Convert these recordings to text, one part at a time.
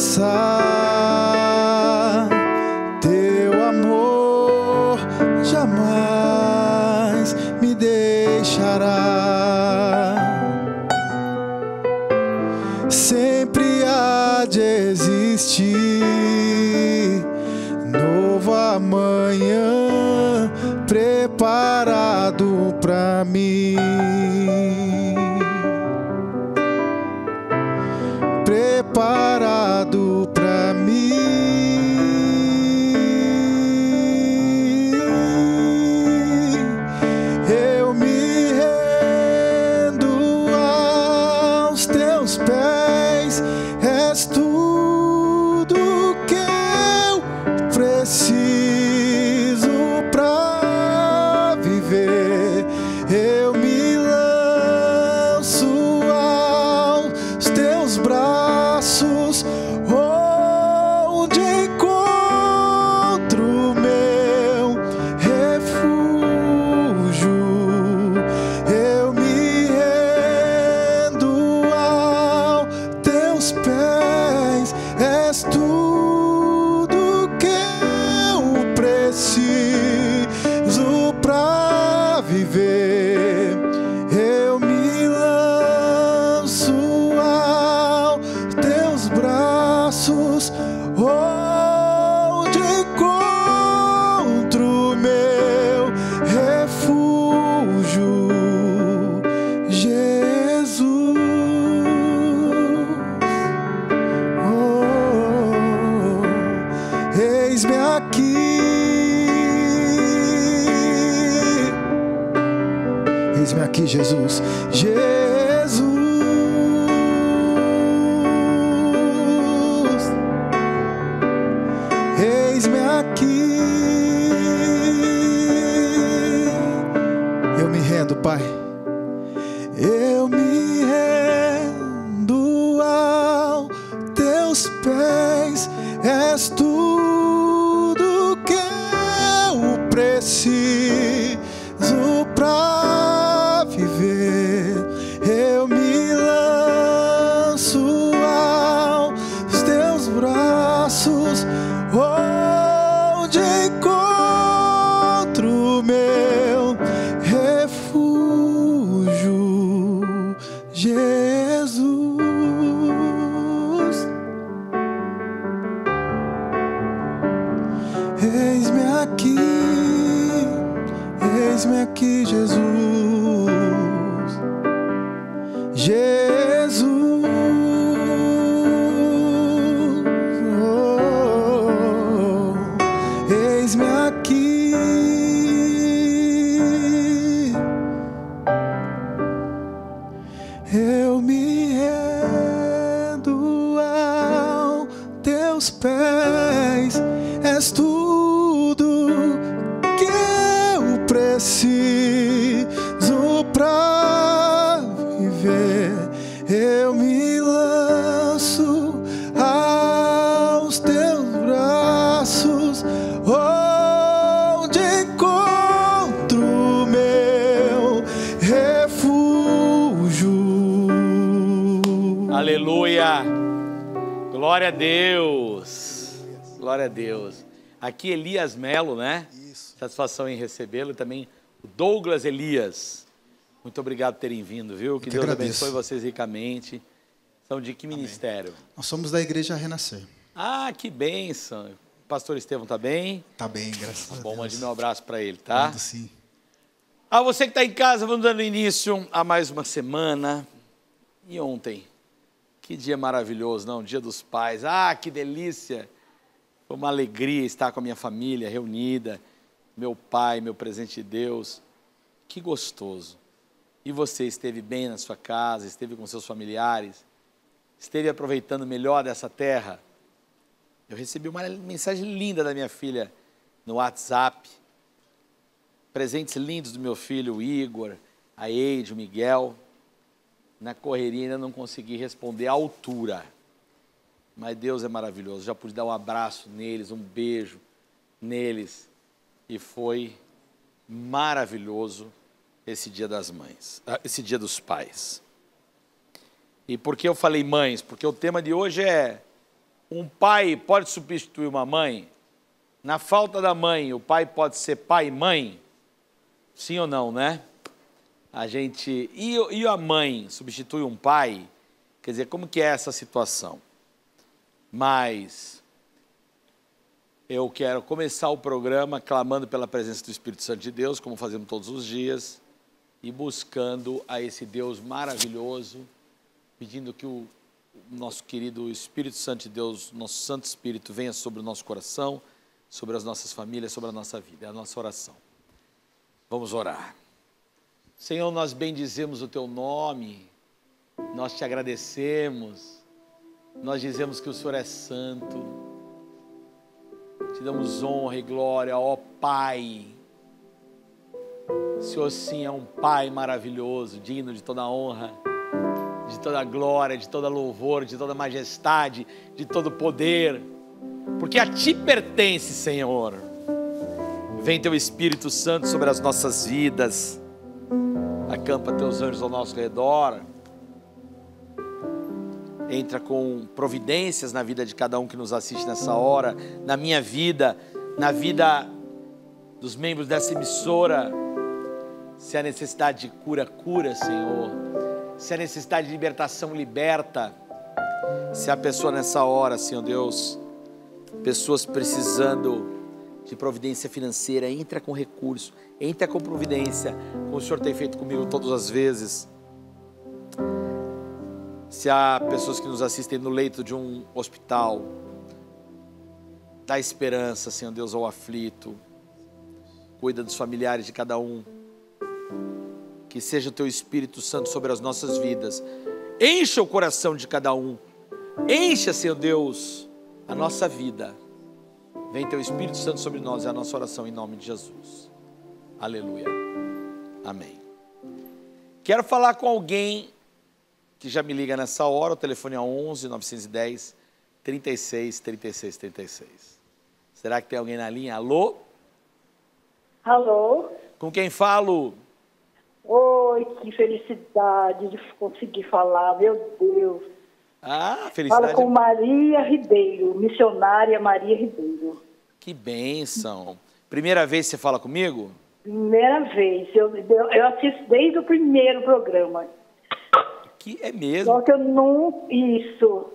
passar. Teu amor jamais me deixará. Sempre há de existir. Aqui Elias Melo, né? Isso. Satisfação em recebê-lo e também o Douglas Elias. Muito obrigado por terem vindo, viu? Que, Deus agradeço. abençoe vocês ricamente. São de que ministério? Nós somos da Igreja Renascer. Ah, que bênção. O pastor Estevão tá bem? Tá bem, graças a Bom, Deus. mande meu abraço para ele, tá? Mando sim. A você que está em casa, vamos dando início a mais uma semana. E ontem, que dia maravilhoso, não? Dia dos pais. Ah, que delícia! Foi uma alegria estar com a minha família reunida, meu pai, meu presente de Deus. Que gostoso. E você esteve bem na sua casa, esteve com seus familiares, esteve aproveitando melhor dessa terra? Eu recebi uma mensagem linda da minha filha no WhatsApp presentes lindos do meu filho o Igor, a Eide, o Miguel. Na correria ainda não consegui responder à altura. Mas Deus é maravilhoso. Já pude dar um abraço neles, um beijo neles. E foi maravilhoso esse dia das mães, ah, esse dia dos pais. E por que eu falei mães? Porque o tema de hoje é um pai pode substituir uma mãe? Na falta da mãe, o pai pode ser pai e mãe? Sim ou não, né? A gente. E, e a mãe substitui um pai? Quer dizer, como que é essa situação? Mas eu quero começar o programa clamando pela presença do Espírito Santo de Deus, como fazemos todos os dias, e buscando a esse Deus maravilhoso, pedindo que o nosso querido Espírito Santo de Deus, nosso Santo Espírito, venha sobre o nosso coração, sobre as nossas famílias, sobre a nossa vida. É a nossa oração. Vamos orar. Senhor, nós bendizemos o teu nome, nós te agradecemos, nós dizemos que o Senhor é santo, te damos honra e glória, ó Pai. O Senhor sim é um Pai maravilhoso, digno de toda honra, de toda glória, de toda louvor, de toda majestade, de todo poder, porque a ti pertence, Senhor. Vem teu Espírito Santo sobre as nossas vidas. Acampa teus anjos ao nosso redor. Entra com providências na vida de cada um que nos assiste nessa hora, na minha vida, na vida dos membros dessa emissora. Se há necessidade de cura, cura, Senhor. Se há necessidade de libertação, liberta. Se há pessoa nessa hora, Senhor Deus, pessoas precisando de providência financeira, entra com recurso, entra com providência, como o Senhor tem feito comigo todas as vezes. Se há pessoas que nos assistem no leito de um hospital, dá esperança, Senhor Deus, ao aflito, cuida dos familiares de cada um, que seja o Teu Espírito Santo sobre as nossas vidas, encha o coração de cada um, encha, Senhor Deus, a nossa vida. Vem teu Espírito Santo sobre nós, é a nossa oração em nome de Jesus. Aleluia. Amém. Quero falar com alguém que já me liga nessa hora, o telefone é 11 910 36 36 36. Será que tem alguém na linha? Alô? Alô? Com quem falo? Oi, que felicidade de conseguir falar, meu Deus. Ah, Fala felicidade. com Maria Ribeiro, missionária Maria Ribeiro. Que bênção. Primeira vez que você fala comigo? Primeira vez, eu, eu assisto desde o primeiro programa. Que é mesmo. Só que eu não. Isso.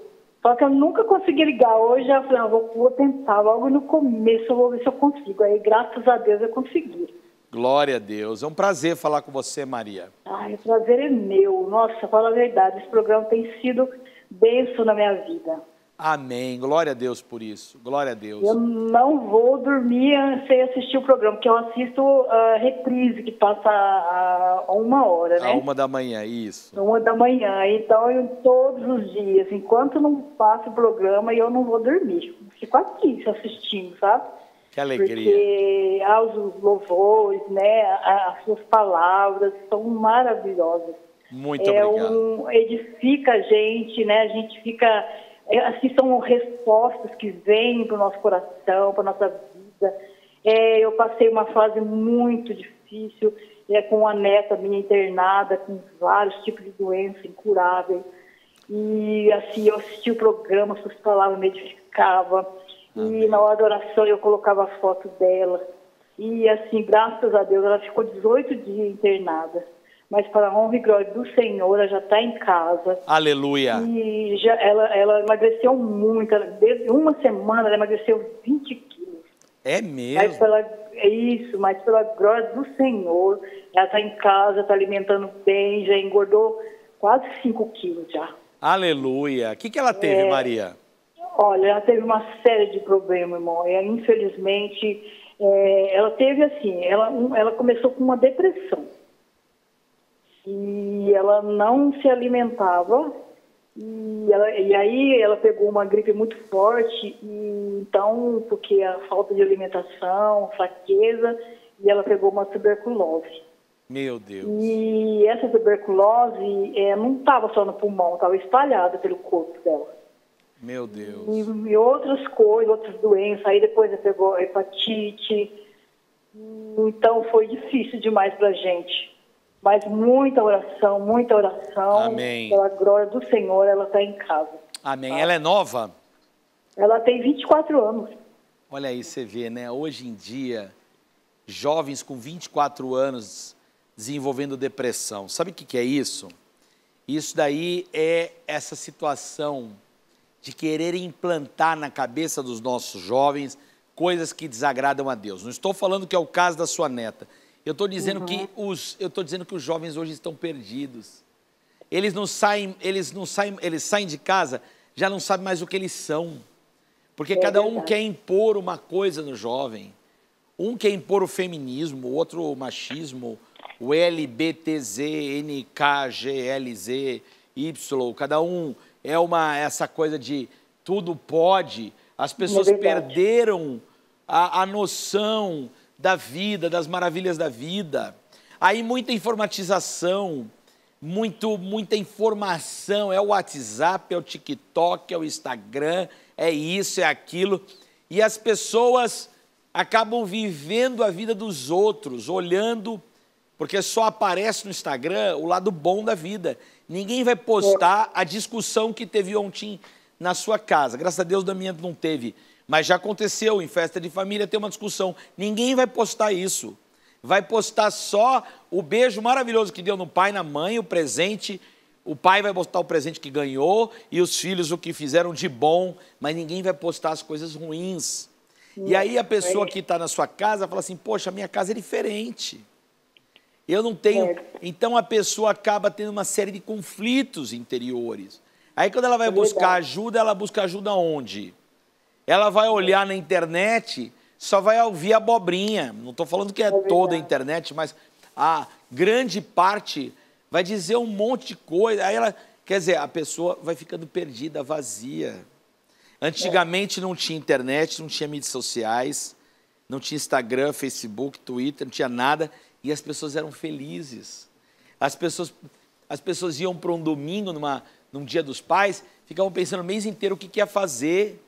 Só que eu nunca consegui ligar. Hoje eu falei, ah, vou, vou tentar. Logo no começo eu vou ver se eu consigo. Aí, graças a Deus, eu consegui. Glória a Deus. É um prazer falar com você, Maria. Ai, o prazer é meu. Nossa, fala a verdade. Esse programa tem sido benção na minha vida. Amém. Glória a Deus por isso. Glória a Deus. Eu não vou dormir sem assistir o programa, porque eu assisto a reprise que passa a, uma hora, né? A uma da manhã, isso. Uma da manhã. Então, eu, todos os dias, enquanto não passa o programa, eu não vou dormir. Fico aqui assistindo, sabe? Que alegria. Porque aos louvores, né? As suas palavras são maravilhosas. Muito é obrigado. um edifica a gente, né? A gente fica assim, são respostas que vêm para o nosso coração, para a nossa vida. É, eu passei uma fase muito difícil, é, com a neta minha internada, com vários tipos de doença incurável. E assim, eu assisti o programa, suas palavras me edificavam. E na hora da oração eu colocava a foto dela. E assim, graças a Deus, ela ficou 18 dias internada. Mas para a honra e glória do Senhor, ela já está em casa. Aleluia. E já, ela, ela emagreceu muito. Ela, desde uma semana ela emagreceu 20 quilos. É Mas mesmo? pela, é isso, mas pela glória do Senhor, ela está em casa, está alimentando bem, já engordou quase 5 quilos já. Aleluia. O que, que ela teve, É. Maria? Olha, ela teve uma série de problemas, irmão. É, infelizmente, é, ela teve assim, ela, ela começou com uma depressão. E ela não se alimentava. E, ela- e aí ela pegou uma gripe muito forte, e então, porque a falta de alimentação, fraqueza, e ela pegou uma tuberculose. Meu Deus. E essa tuberculose é, não estava só no pulmão, estava espalhada pelo corpo dela Meu Deus. e, e outras coisas, outras doenças. Aí depois ela pegou hepatite. Então foi difícil demais pra gente. Mas muita oração, muita oração. Amém. Pela glória do Senhor, ela está em casa. Amém. Ela é nova? Ela tem 24 anos. Olha aí, você vê, né? Hoje em dia, jovens com 24 anos desenvolvendo depressão. Sabe o que, que é isso? Isso daí é essa situação de querer implantar na cabeça dos nossos jovens coisas que desagradam a Deus. Não estou falando que é o caso da sua neta. Eu estou dizendo que os, eu estou dizendo que os jovens hoje estão perdidos. Eles não saem, eles não saem, eles saem de casa, já não sabem mais o que eles são. Porque cada um verdade. quer impor uma coisa no jovem. Um quer impor o feminismo, o outro o machismo, o LBTZ, Y. Cada um é uma essa coisa de tudo pode. As pessoas verdade. perderam a, a noção da vida, das maravilhas da vida. Aí muita informatização, muito, muita informação. É o WhatsApp, é o TikTok, é o Instagram, é isso, é aquilo. E as pessoas acabam vivendo a vida dos outros, olhando, porque só aparece no Instagram o lado bom da vida. Ninguém vai postar a discussão que teve ontem na sua casa. Graças a Deus, da minha não teve. Mas já aconteceu em festa de família ter uma discussão. Ninguém vai postar isso. Vai postar só o beijo maravilhoso que deu no pai, na mãe, o presente. O pai vai postar o presente que ganhou e os filhos o que fizeram de bom, mas ninguém vai postar as coisas ruins. E aí a pessoa que está na sua casa fala assim: Poxa, minha casa é diferente. Eu não tenho. É. Então a pessoa acaba tendo uma série de conflitos interiores. Aí quando ela vai É buscar ajuda, ela busca ajuda onde? Ela vai olhar na internet, só vai ouvir abobrinha. Não estou falando que é, verdade. toda a internet, mas a grande parte vai dizer um monte de coisa. Aí ela, quer dizer, a pessoa vai ficando perdida, vazia. Antigamente não tinha internet, não tinha mídias sociais, não tinha Instagram, Facebook, Twitter, não tinha nada, e as pessoas eram felizes. As pessoas, as pessoas iam para um domingo, numa, num dia dos pais, ficavam pensando o mês inteiro o que, que ia fazer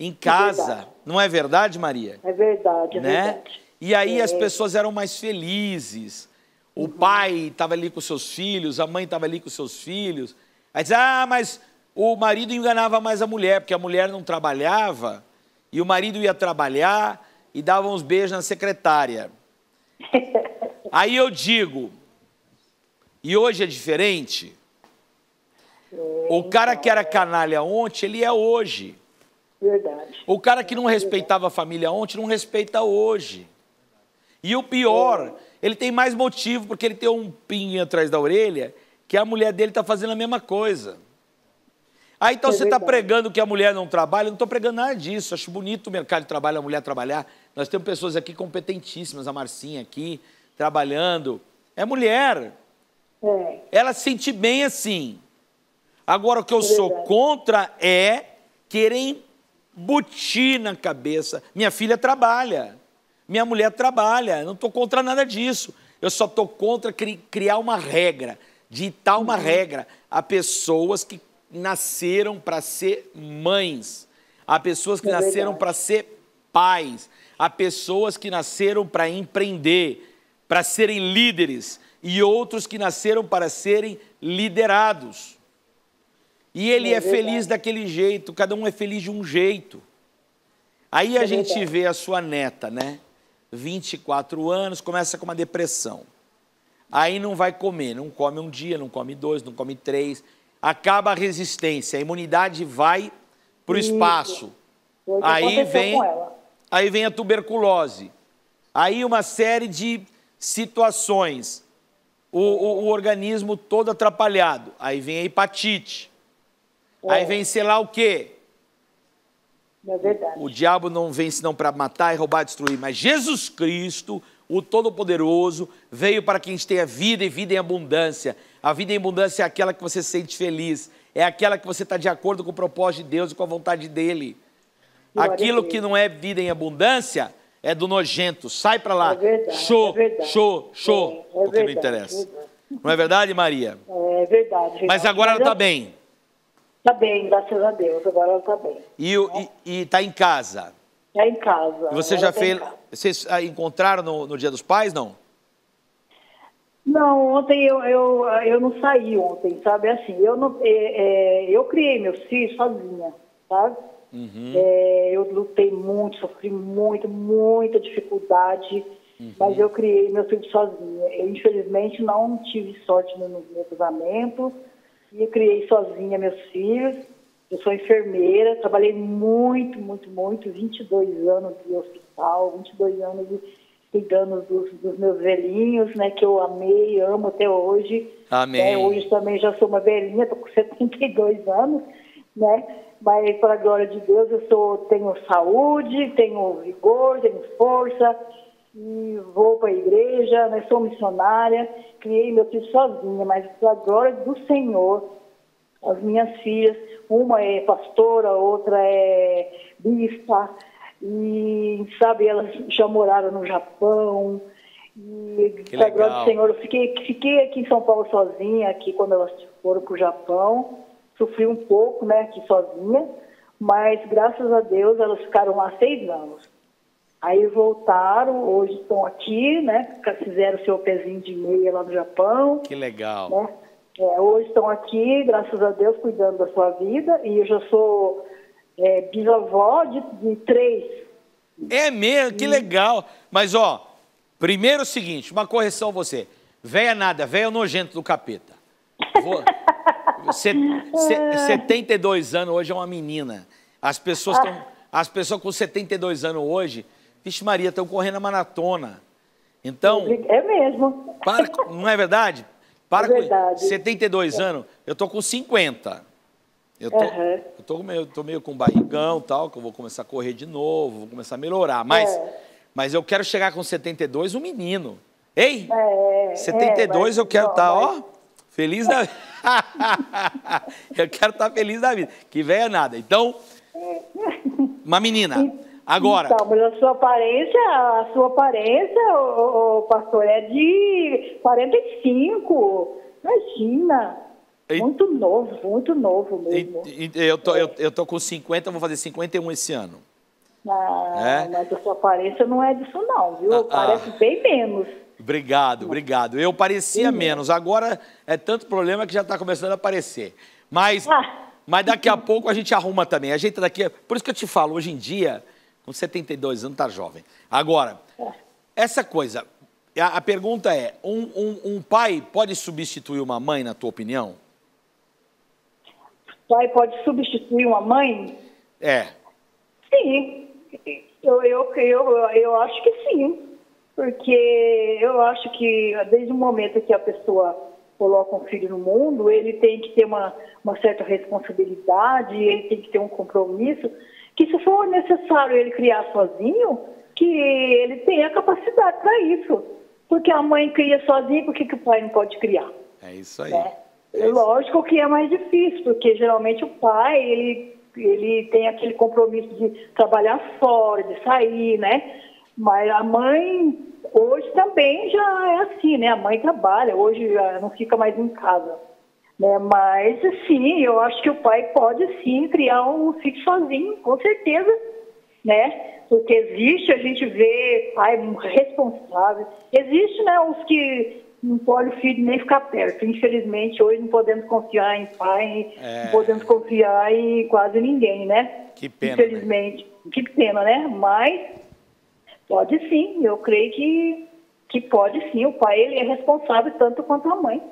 em casa. verdade. não é verdade, Maria? É verdade, é né? verdade. E aí as É. pessoas eram mais felizes. O pai estava ali com seus filhos, a mãe estava ali com seus filhos. Aí diz, ah, mas o marido enganava mais a mulher, porque a mulher não trabalhava, e o marido ia trabalhar e dava uns beijos na secretária. Aí eu digo, e hoje é diferente? O cara que era canalha ontem, ele é hoje. Verdade. O cara que não respeitava a família ontem não respeita hoje. E o pior, ele tem mais motivo porque ele tem um pinho atrás da orelha que a mulher dele está fazendo a mesma coisa. Aí então É você está pregando que a mulher não trabalha, eu não estou pregando nada disso. Acho bonito o mercado de trabalho, a mulher trabalhar. Nós temos pessoas aqui competentíssimas, a Marcinha aqui, trabalhando. É mulher, É. ela se sente bem assim. Agora, o que eu É sou contra é querer embutir na cabeça. Minha filha trabalha, minha mulher trabalha, não estou contra nada disso. Eu só estou contra cri- criar uma regra, ditar uma Uhum. regra a pessoas que nasceram para ser mães, há pessoas que É nasceram para ser pais, há pessoas que nasceram para empreender, para serem líderes e outros que nasceram para serem liderados. E ele É é, feliz daquele jeito, cada um é feliz de um jeito. Aí a É gente verdade. vê a sua neta, né? 24 anos, começa com uma depressão. Aí não vai comer, não come um dia, não come dois, não come três. Acaba a resistência, a imunidade vai para o espaço. Aí vem, aí vem a tuberculose. Aí uma série de situações. O, o- o organismo todo atrapalhado. Aí vem a hepatite. Aí É. vem sei lá o quê. É verdade. O diabo não vem senão para matar e roubar e destruir, mas Jesus Cristo, o Todo-Poderoso, veio para que a gente tenha vida e vida em abundância. A vida em abundância é aquela que você se sente feliz, é aquela que você está de acordo com o propósito de Deus e com a vontade dele. Glória Aquilo que não é vida em abundância é do nojento. Sai para lá. É verdade, show, é verdade. show, show. É, é porque não verdade, interessa. é verdade. Não é verdade, Maria? É verdade. Mas agora ela está bem. Tá bem, graças a Deus. Agora ela tá bem. E está em casa. Tá em casa. E você já tá fez. Vocês ah, encontraram no, no Dia dos Pais, não? Não, ontem eu, eu, eu não saí ontem, sabe? Assim, eu, não, é, é, eu criei meus filhos sozinha, sabe? Uhum. É, eu lutei muito, sofri muito, muita dificuldade, Uhum. mas eu criei meus filhos sozinha. Eu, infelizmente, não tive sorte no, meu casamento eu criei sozinha meus filhos. Eu sou enfermeira, trabalhei muito, muito, muito, 22 anos de hospital, 22 anos de, cuidando dos, dos meus velhinhos, né, que eu amei, amo até hoje. Amém. Né, hoje também já sou uma velhinha, estou com 72 anos, né? Mas, para a glória de Deus, eu sou, tenho saúde, tenho vigor, tenho força, e vou para a igreja, né? sou missionária, criei meu filho sozinha, mas a glória do Senhor, as minhas filhas, uma é pastora, outra é bispa, e, sabe, elas já moraram no Japão, e a glória do Senhor, eu fiquei, fiquei aqui em São Paulo sozinha, aqui quando elas foram para o Japão, sofri um pouco, né, aqui sozinha, mas graças a Deus elas ficaram lá seis anos. Aí voltaram, hoje estão aqui, né, fizeram seu pezinho de meia lá no Japão, Que legal. né? É, hoje estão aqui, graças a Deus, cuidando da sua vida. E eu já sou é, bisavó de, de três. É mesmo, que legal. Mas, ó, primeiro é o seguinte, uma correção a você. Véia nada, véia é nojento do capeta. Vou- se- 72 anos hoje é uma menina. As pessoas, tão, as pessoas com 72 anos hoje, vixe Maria, estão correndo a maratona. Então, É mesmo. para, não é verdade? Para É verdade. com 72 anos, eu tô com 50. Eu tô, Aham. eu tô, meio, tô meio com barrigão e tal, que eu vou começar a correr de novo, vou começar a melhorar. Mas, É. mas eu quero chegar com 72 um menino. Ei, É, 72 mas- eu quero estar, mas- ó, feliz da Eu quero estar feliz da vida. Que velha nada. Então, uma menina. Agora, Então, mas a sua aparência, a sua aparência, o, pastor, é de 45. Imagina. E- Muito novo, muito novo e- mesmo. e- eu tô, eu, eu tô com 50, vou fazer 51 esse ano. Ah, É? Mas a sua aparência não é disso não, viu? Ah, ah. Parece bem menos. Obrigado, obrigado. Eu parecia menos, agora é tanto problema que já está começando a aparecer. Mas, Ah. mas daqui a pouco a gente arruma também. A gente daqui, por isso que eu te falo, hoje em dia, com 72 anos, tá jovem. Agora, essa coisa, a, a pergunta é: um, um- um pai pode substituir uma mãe, na tua opinião? pai pode substituir uma mãe? É. Sim, eu, eu, eu, eu acho que sim. Porque eu acho que desde o momento que a pessoa coloca um filho no mundo, ele tem que ter uma, uma certa responsabilidade, ele tem que ter um compromisso, que se for necessário ele criar sozinho, que ele tenha capacidade para isso. Porque a mãe cria sozinha, por que, que o pai não pode criar? É isso aí. né? É isso. Lógico que é mais difícil, porque geralmente o pai, ele, ele tem aquele compromisso de trabalhar fora, de sair, né? Mas a mãe, hoje também já é assim, né? A mãe trabalha, hoje já não fica mais em casa. Né? Mas, sim, eu acho que o pai pode sim criar um filho sozinho, com certeza, né? Porque existe, a gente vê pai responsável, existe, né, os que não pode o filho nem ficar perto. Infelizmente, hoje não podemos confiar em pai, É. não podemos confiar em quase ninguém, né? Que pena, né? Infelizmente. Que pena, né? Mas pode sim, eu creio que, que pode sim. O pai ele é responsável tanto quanto a mãe.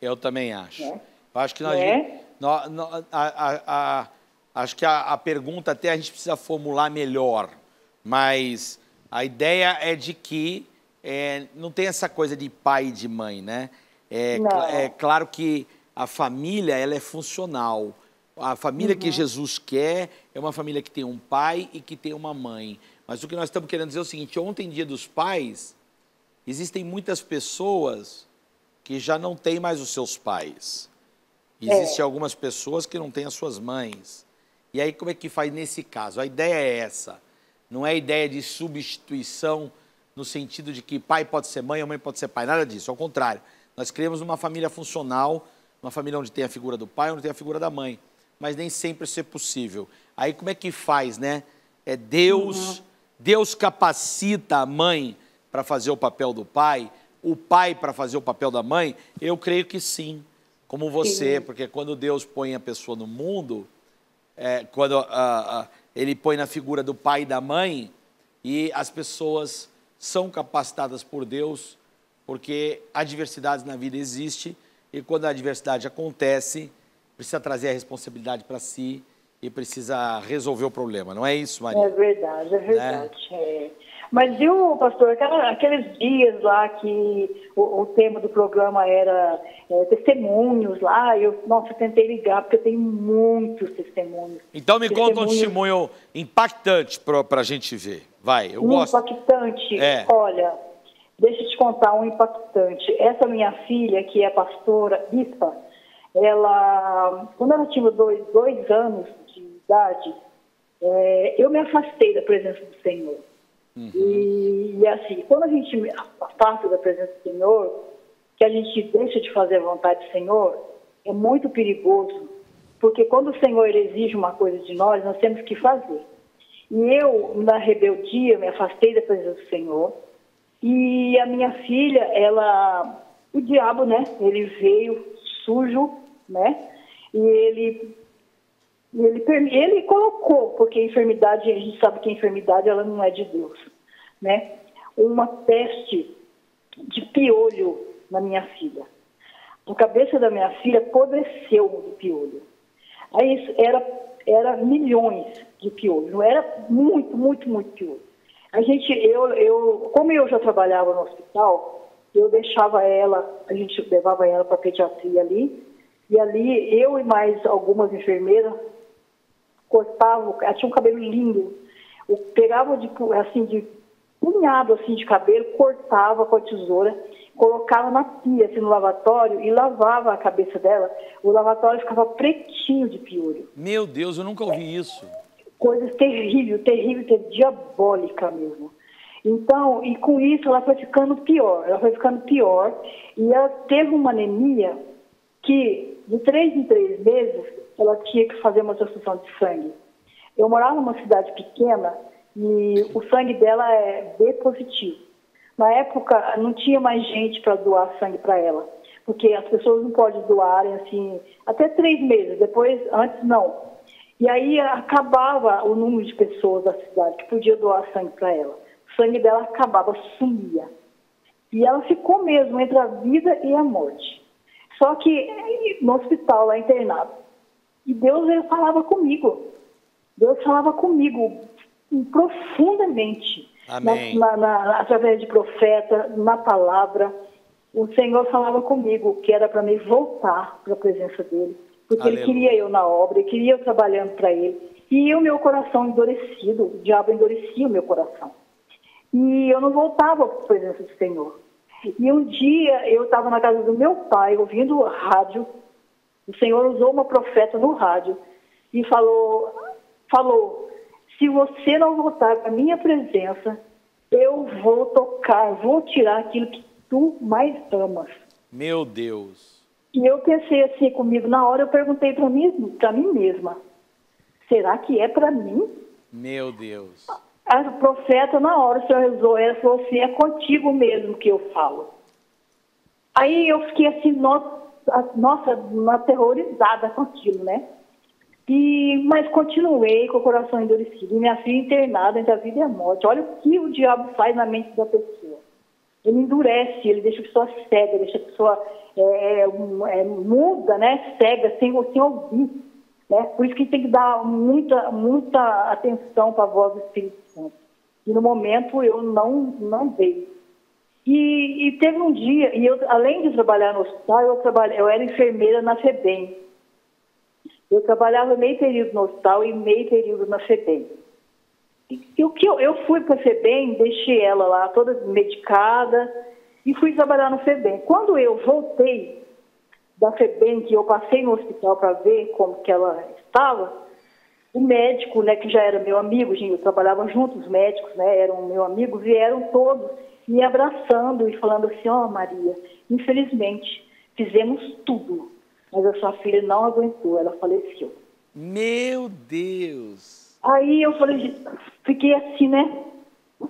Eu também acho. É. Acho que nós, É. nó- nó- a, a- a- acho que a, a pergunta até a gente precisa formular melhor, mas a ideia é de que é, não tem essa coisa de pai e de mãe, né? É, é claro que a família ela é funcional. A família Uhum. que Jesus quer é uma família que tem um pai e que tem uma mãe. Mas o que nós estamos querendo dizer é o seguinte: ontem, dia dos pais, existem muitas pessoas que já não têm mais os seus pais. Existem algumas pessoas que não têm as suas mães. E aí, como é que faz nesse caso? A ideia é essa. Não é ideia de substituição no sentido de que pai pode ser mãe ou mãe pode ser pai. Nada disso. Ao contrário. Nós criamos uma família funcional, uma família onde tem a figura do pai, onde tem a figura da mãe. Mas nem sempre isso é possível. Aí, como é que faz, né? É Deus, Deus capacita a mãe para fazer o papel do pai, o pai para fazer o papel da mãe? Eu creio que sim, como você, Sim. porque quando Deus põe a pessoa no mundo, é, quando ah, ah, ele põe na figura do pai e da mãe, e as pessoas são capacitadas por Deus, porque adversidades na vida existe e quando a adversidade acontece, precisa trazer a responsabilidade para si e precisa resolver o problema. Não é isso, Maria? É verdade, é verdade. é. Mas viu, pastor, aquela- aqueles dias lá que o, o tema do programa era é, testemunhos lá, eu, nossa, eu tentei ligar, porque eu tenho muitos testemunhos. Então me conta um Testemunhos testemunho impactante para a gente ver. Vai, eu Um gosto. impactante. É. Olha, deixa eu te contar um impactante. Essa minha filha, que é pastora, bispa, ela, quando ela tinha dois, dois anos de idade, é, eu me afastei da presença do Senhor. E, e assim, quando a gente afasta da presença do Senhor, que a gente deixa de fazer a vontade do Senhor, é muito perigoso, porque quando o Senhor exige uma coisa de nós, nós temos que fazer. E eu, na rebeldia, me afastei da presença do Senhor. E a minha filha, ela, o diabo, né? Ele veio sujo, né? E ele, e ele, ele colocou, porque a enfermidade, a gente sabe que a enfermidade ela não é de Deus, né? Uma peste de piolho na minha filha. A cabeça da minha filha apodreceu de piolho. Aí era, era milhões de piolho, não era muito, muito, muito piolho. A gente, eu, eu, como eu já trabalhava no hospital, eu deixava ela, a gente levava ela para pediatria ali, e ali eu e mais algumas enfermeiras cortavam, ela tinha um cabelo lindo, eu pegava de, assim, de punhado assim de cabelo, cortava com a tesoura, colocava na pia, assim, no lavatório, e lavava a cabeça dela, o lavatório ficava pretinho de piolho Meu Deus, eu nunca ouvi isso. coisas terrível, terrível, ter- diabólica mesmo. Então, e com isso ela foi ficando pior, ela foi ficando pior, e ela teve uma anemia que de três em três meses ela tinha que fazer uma transfusão de sangue. Eu morava numa cidade pequena e o sangue dela é B positivo. Na época não tinha mais gente para doar sangue para ela, porque as pessoas não podem doarem assim até três meses, depois antes não. E aí acabava o número de pessoas da cidade que podia doar sangue para ela. O sangue dela acabava, sumia. E ela ficou mesmo entre a vida e a morte. Só que no hospital, lá internado. E Deus ele falava comigo. Deus falava comigo profundamente. Amém. Na- na- na- através de profeta, na palavra. O Senhor falava comigo que era para mim voltar para a presença dele. Porque Aleluia. ele queria eu na obra, ele queria eu trabalhando para ele. E o meu coração endurecido, o diabo endurecia o meu coração. E eu não voltava para a presença do Senhor. E um dia eu estava na casa do meu pai, ouvindo rádio. O Senhor usou uma profeta no rádio e falou, falou, se você não voltar para a minha presença, eu vou tocar, vou tirar aquilo que tu mais amas. Meu Deus. E eu pensei assim comigo, na hora eu perguntei para mim, para mim mesma, será que é para mim? Meu Deus. A profeta, na hora, o senhor rezou, ela falou assim, é contigo mesmo que eu falo. Aí eu fiquei assim, nossa, aterrorizada com aquilo, né? E, mas continuei com o coração endurecido. Minha filha internada entre a vida e a morte. Olha o que o diabo faz na mente da pessoa. Ele endurece, ele deixa a pessoa cega, deixa a pessoa é, é, muda, né? Cega, sem, sem ouvir. Né? Por isso que tem que dar muita, muita atenção para a voz do Espírito. E no momento eu não, não dei. E, e teve um dia, e eu, além de trabalhar no hospital, eu, trabalhei, eu era enfermeira na FEBEM. Eu trabalhava meio período no hospital e meio período na FEBEM. E o que eu, eu fui para a FEBEM, deixei ela lá toda medicada e fui trabalhar no FEBEM. Quando eu voltei da FEBEM, que eu passei no hospital para ver como que ela estava, o médico, né, que já era meu amigo, gente, eu trabalhava junto, os médicos, né, eram meu amigo, vieram todos me abraçando e falando assim, ó oh, Maria, infelizmente, fizemos tudo mas a sua filha não aguentou, ela faleceu. Meu Deus! Aí eu falei, fiquei assim, né?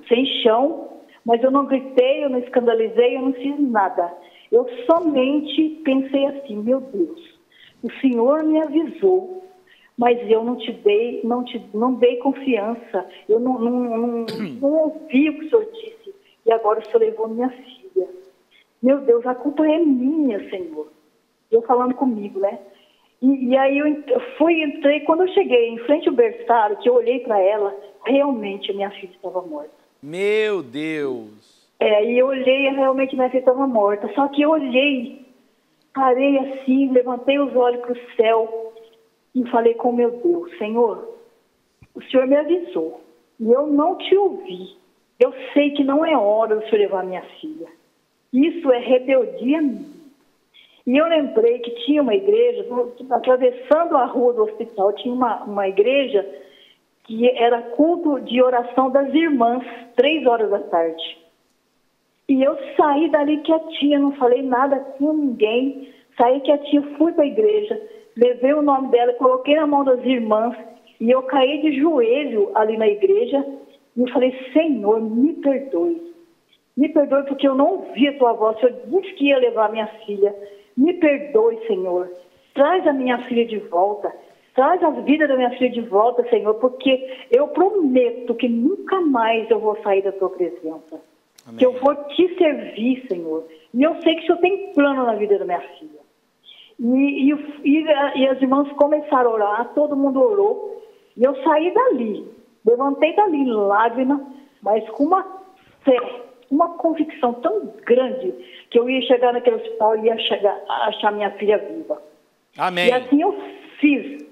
Sem chão, mas eu não gritei, eu não escandalizei, eu não fiz nada. Eu somente pensei assim, meu Deus, o Senhor me avisou, mas eu não te dei, não te, não dei confiança, eu não, não, não, não ouvi o que o Senhor disse, e agora o Senhor levou minha filha. Meu Deus, a culpa é minha, Senhor eu falando comigo, né? E, e, aí eu fui, entrei, quando eu cheguei em frente ao berçário, que eu olhei para ela, realmente a minha filha estava morta. Meu Deus! É, e eu olhei e realmente minha filha estava morta. Só que eu olhei, parei assim, levantei os olhos para o céu e falei com meu Deus, Senhor, o Senhor me avisou e eu não te ouvi. Eu sei que não é hora do Senhor levar minha filha. Isso é rebeldia minha. E eu lembrei que tinha uma igreja, atravessando a rua do hospital, tinha uma, uma igreja que era culto de oração das irmãs, três horas da tarde. E eu saí dali quietinha, não falei nada com ninguém, saí quietinha, fui para a igreja, levei o nome dela, coloquei na mão das irmãs, e eu caí de joelho ali na igreja, e falei, Senhor, me perdoe. Me perdoe porque eu não ouvi a tua voz, eu disse que ia levar minha filha. Me perdoe, Senhor. Traz a minha filha de volta. Traz a vida da minha filha de volta, Senhor, porque eu prometo que nunca mais eu vou sair da tua presença. Amém. Que eu vou te servir, Senhor. E eu sei que o Senhor tem plano na vida da minha filha. E, e, e, e as irmãs começaram a orar, todo mundo orou. E eu saí dali, levantei dali lágrima, mas com uma fé uma convicção tão grande que eu ia chegar naquele hospital e ia chegar, achar minha filha viva. Amém. E assim eu fiz.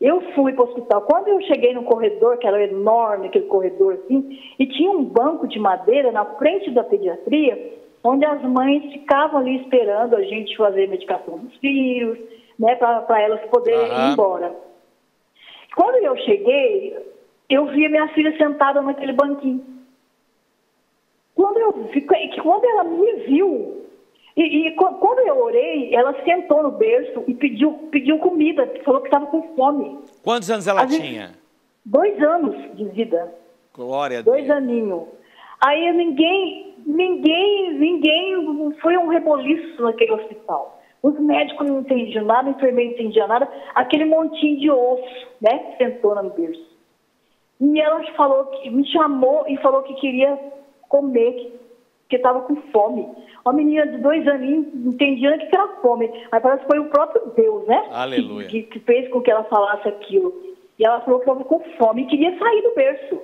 Eu fui para o hospital. Quando eu cheguei no corredor, que era enorme, aquele corredor assim, e tinha um banco de madeira na frente da pediatria, onde as mães ficavam ali esperando a gente fazer medicação dos filhos, né, para elas poderem uhum. ir embora. Quando eu cheguei, eu vi a minha filha sentada naquele banquinho. Quando, eu, quando ela me viu, e, e, quando eu orei, ela sentou no berço e pediu, pediu comida, falou que estava com fome. Quantos anos ela tinha? Dois anos de vida. Glória a Deus. Dois aninhos. Aí ninguém, ninguém, ninguém, foi um reboliço naquele hospital. Os médicos não entendiam nada, a enfermeira não entendia nada, aquele montinho de osso, né, sentou no berço. E ela falou que, me chamou e falou que queria comer, que estava com fome. Uma menina de dois aninhos entendia que era fome. Aí parece que foi o próprio Deus, né? Aleluia. Que, que fez com que ela falasse aquilo. E ela falou que estava com fome e queria sair do berço.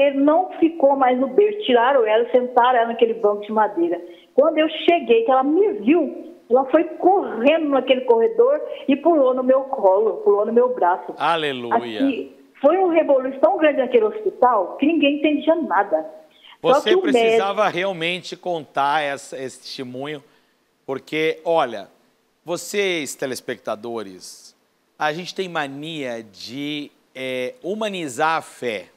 Ele não ficou mais no berço. Tiraram ela, sentaram ela naquele banco de madeira. Quando eu cheguei, que ela me viu, ela foi correndo naquele corredor e pulou no meu colo, pulou no meu braço. Aleluia. Aqui, foi um revolução tão grande naquele hospital que ninguém entendia nada. Você precisava médico... realmente contar essa, esse testemunho, porque, olha, vocês, telespectadores, a gente tem mania de é, humanizar a fé.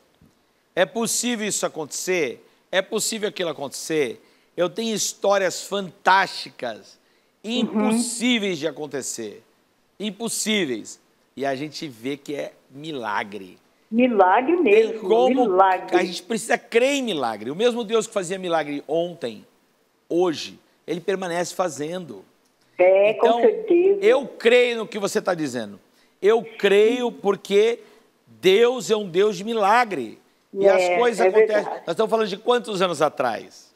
É possível isso acontecer? É possível aquilo acontecer? Eu tenho histórias fantásticas impossíveis de acontecer. Impossíveis. E a gente vê que é milagre. Milagre Tem mesmo, como milagre. a gente precisa crer em milagre. O mesmo Deus que fazia milagre ontem, hoje, ele permanece fazendo. É, Então, com certeza. eu creio no que você está dizendo. Eu creio porque Deus é um Deus de milagre. E É, as coisas é acontecem. verdade. Nós estamos falando de quantos anos atrás?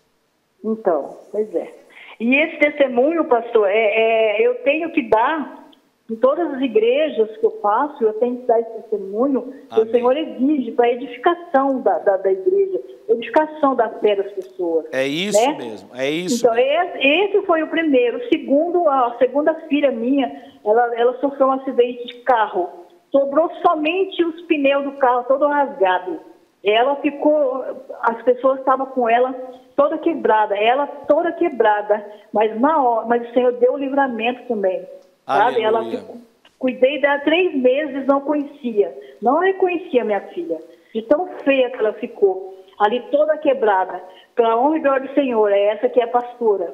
Então, pois é. E esse testemunho, pastor, é, é, eu tenho que dar em todas as igrejas que eu faço, eu tenho que dar esse testemunho que o Senhor exige para a edificação da, da, da igreja, edificação da fé das pessoas. É isso né? mesmo, é isso. Então, mesmo. esse, esse foi o primeiro. O segundo, a segunda filha minha, ela, ela sofreu um acidente de carro. Sobrou somente os pneus do carro todo rasgado. Ela ficou, as pessoas estavam com ela toda quebrada, ela toda quebrada, mas na hora, mas o Senhor deu o livramento também. Sabe? Ela Aleluia. ficou, cuidei dela três meses, não conhecia, não reconhecia minha filha, de tão feia que ela ficou, ali toda quebrada. Pela honra e glória do Senhor, é essa que é a pastora.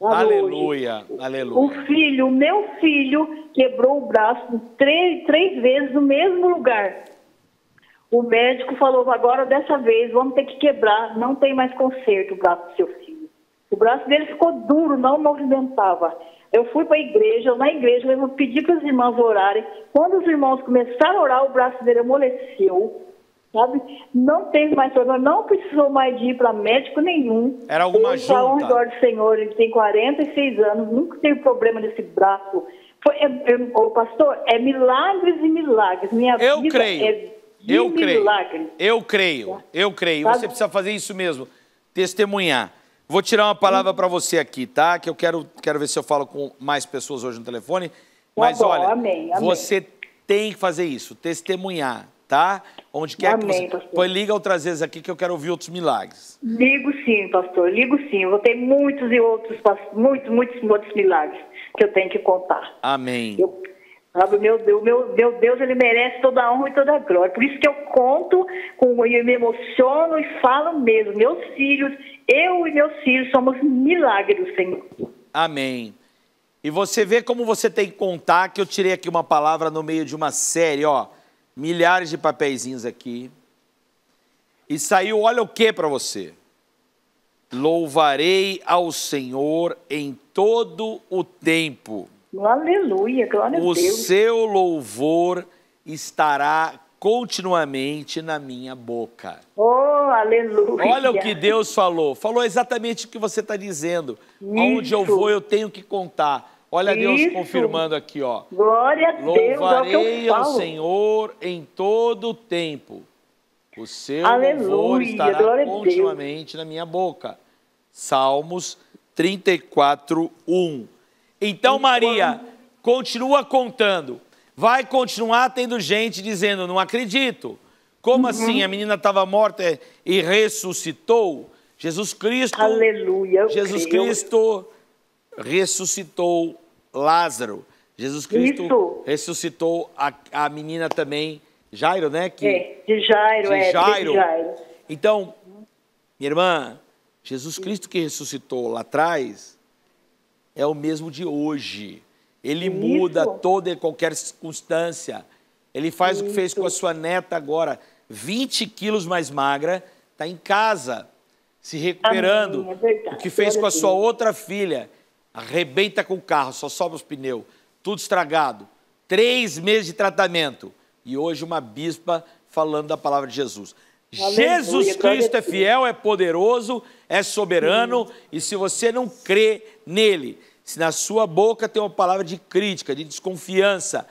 lá hoje. Aleluia, O aleluia. filho, o meu filho, quebrou o braço três, três vezes no mesmo lugar. O médico falou, agora dessa vez vamos ter que quebrar, não tem mais conserto o braço do seu filho. O braço dele ficou duro, não movimentava. Eu fui para a igreja, na igreja eu pedi para os irmãos orarem. Quando os irmãos começaram a orar, o braço dele amoleceu. Sabe? Não teve mais problema, não precisou mais de ir para médico nenhum. Era alguma Hoje, pra honra e junta. glória do Senhor, ele tem 46 anos, nunca teve problema nesse braço. Foi, é, é, pastor, é milagres e milagres. Minha Eu vida creio. é Eu creio. milagres. Eu creio. Eu creio. Sabe? Você precisa fazer isso mesmo. Testemunhar. Vou tirar uma palavra para você aqui, tá? Que eu quero, quero ver se eu falo com mais pessoas hoje no telefone. Mas Tá bom, olha, amém, amém. você tem que fazer isso, testemunhar, tá? Onde quer que Amém, você. pastor. Põe liga outras vezes aqui que eu quero ouvir outros milagres. Ligo sim, pastor, ligo sim. Eu vou ter muitos e outros, muitos, muitos, muitos milagres que eu tenho que contar. Amém. Eu, sabe, meu Deus, meu, meu Deus, ele merece toda a honra e toda a glória. Por isso que eu conto, com, eu me emociono e falo mesmo. Meus filhos, eu e meus filhos somos milagres Senhor. Amém. E você vê como você tem que contar, que eu tirei aqui uma palavra no meio de uma série, ó. Milhares de papeizinhos aqui. E saiu, olha o que para você. Louvarei ao Senhor em todo o tempo. Aleluia, glória O a Deus. seu louvor estará continuamente na minha boca. Oh, aleluia. Olha o que Deus falou. Falou exatamente o que você está dizendo. Onde eu Isso. vou, eu tenho que contar. Olha Deus Isso. confirmando aqui, ó. Glória a Deus, é o Louvarei ao. Senhor em todo o tempo. O seu Aleluia, louvor estará Deus. continuamente na minha boca. Salmos 34, 1. Então, Maria, continua contando. Vai continuar tendo gente dizendo, não acredito. Como Uhum. assim? A menina estava morta e ressuscitou? Jesus Cristo Aleluia. Jesus creio. Cristo ressuscitou Lázaro. Jesus Cristo Isso. ressuscitou a, a menina também, Jairo, né? Que, É, de Jairo, de é, Jairo. de Jairo. Então, minha irmã, Jesus Cristo que ressuscitou lá atrás é o mesmo de hoje. Ele Isso. muda toda e qualquer circunstância. Ele faz o que fez Isso. com a sua neta agora, 20 quilos mais magra, está em casa, se recuperando. Amém, é verdade. o que fez com a sua outra filha, arrebenta com o carro, só sobra os pneus, tudo estragado. Três meses de tratamento. E hoje uma bispa falando da palavra de Jesus. Jesus Cristo é fiel, é poderoso, é soberano, e se você não crê nele, se na sua boca tem uma palavra de crítica, de desconfiança,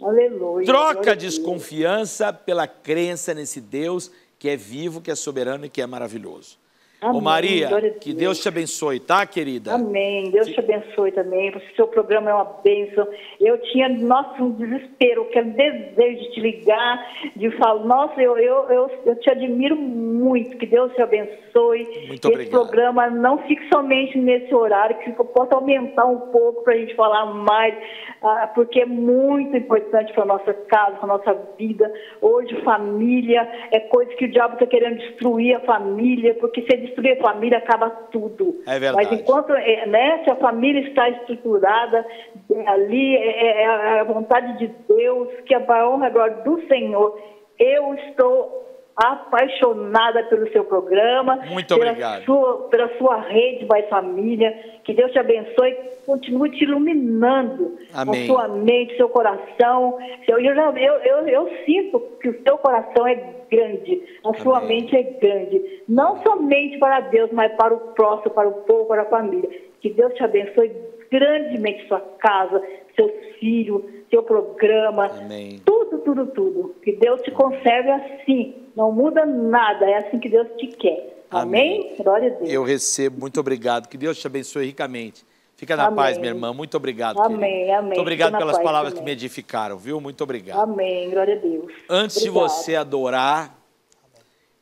Aleluia. troca a desconfiança pela crença nesse Deus que é vivo, que é soberano e que é maravilhoso. Ô Amém, Maria, glória a que Deus. Te abençoe, tá, querida? Amém. Deus te abençoe também. O seu programa é uma bênção. Eu tinha, nossa, um desespero, aquele desejo de te ligar, de falar, nossa, eu, eu, eu, eu te admiro muito. Que Deus te abençoe. Muito Esse obrigado. programa não fique somente nesse horário, que possa aumentar um pouco para a gente falar mais, ah, porque é muito importante para a nossa casa, para a nossa vida. Hoje, família é coisa que o diabo está querendo destruir a família, porque se destruir a família, acaba tudo. É verdade. Mas enquanto, é, né, se a família está estruturada é, ali, é, é- é a vontade de Deus, que é a honra a glória do Senhor. Eu estou apaixonada pelo seu programa. Muito pela obrigado. Sua, pela sua rede Mais Família. Que Deus te abençoe e continue te iluminando Amém. com sua mente, seu coração. Eu, eu, eu, eu, sinto que o seu coração é grande, a sua Amém. mente é grande. Não somente para Deus, mas para o próximo, para o povo, para a família. Que Deus te abençoe grandemente sua casa, seus filhos, seu programa. Amém. Tudo, tudo, tudo. Que Deus te conserve assim. Não muda nada. É assim que Deus te quer. Amém? Amém. Glória a Deus. Eu recebo, muito obrigado. Que Deus te abençoe ricamente. Fica na Amém. paz, minha irmã. Muito obrigado. Amém, querida. amém. Muito obrigado Fica pelas palavras que também. me edificaram, viu? Muito obrigado. Amém. Glória a Deus. Antes de você adorar,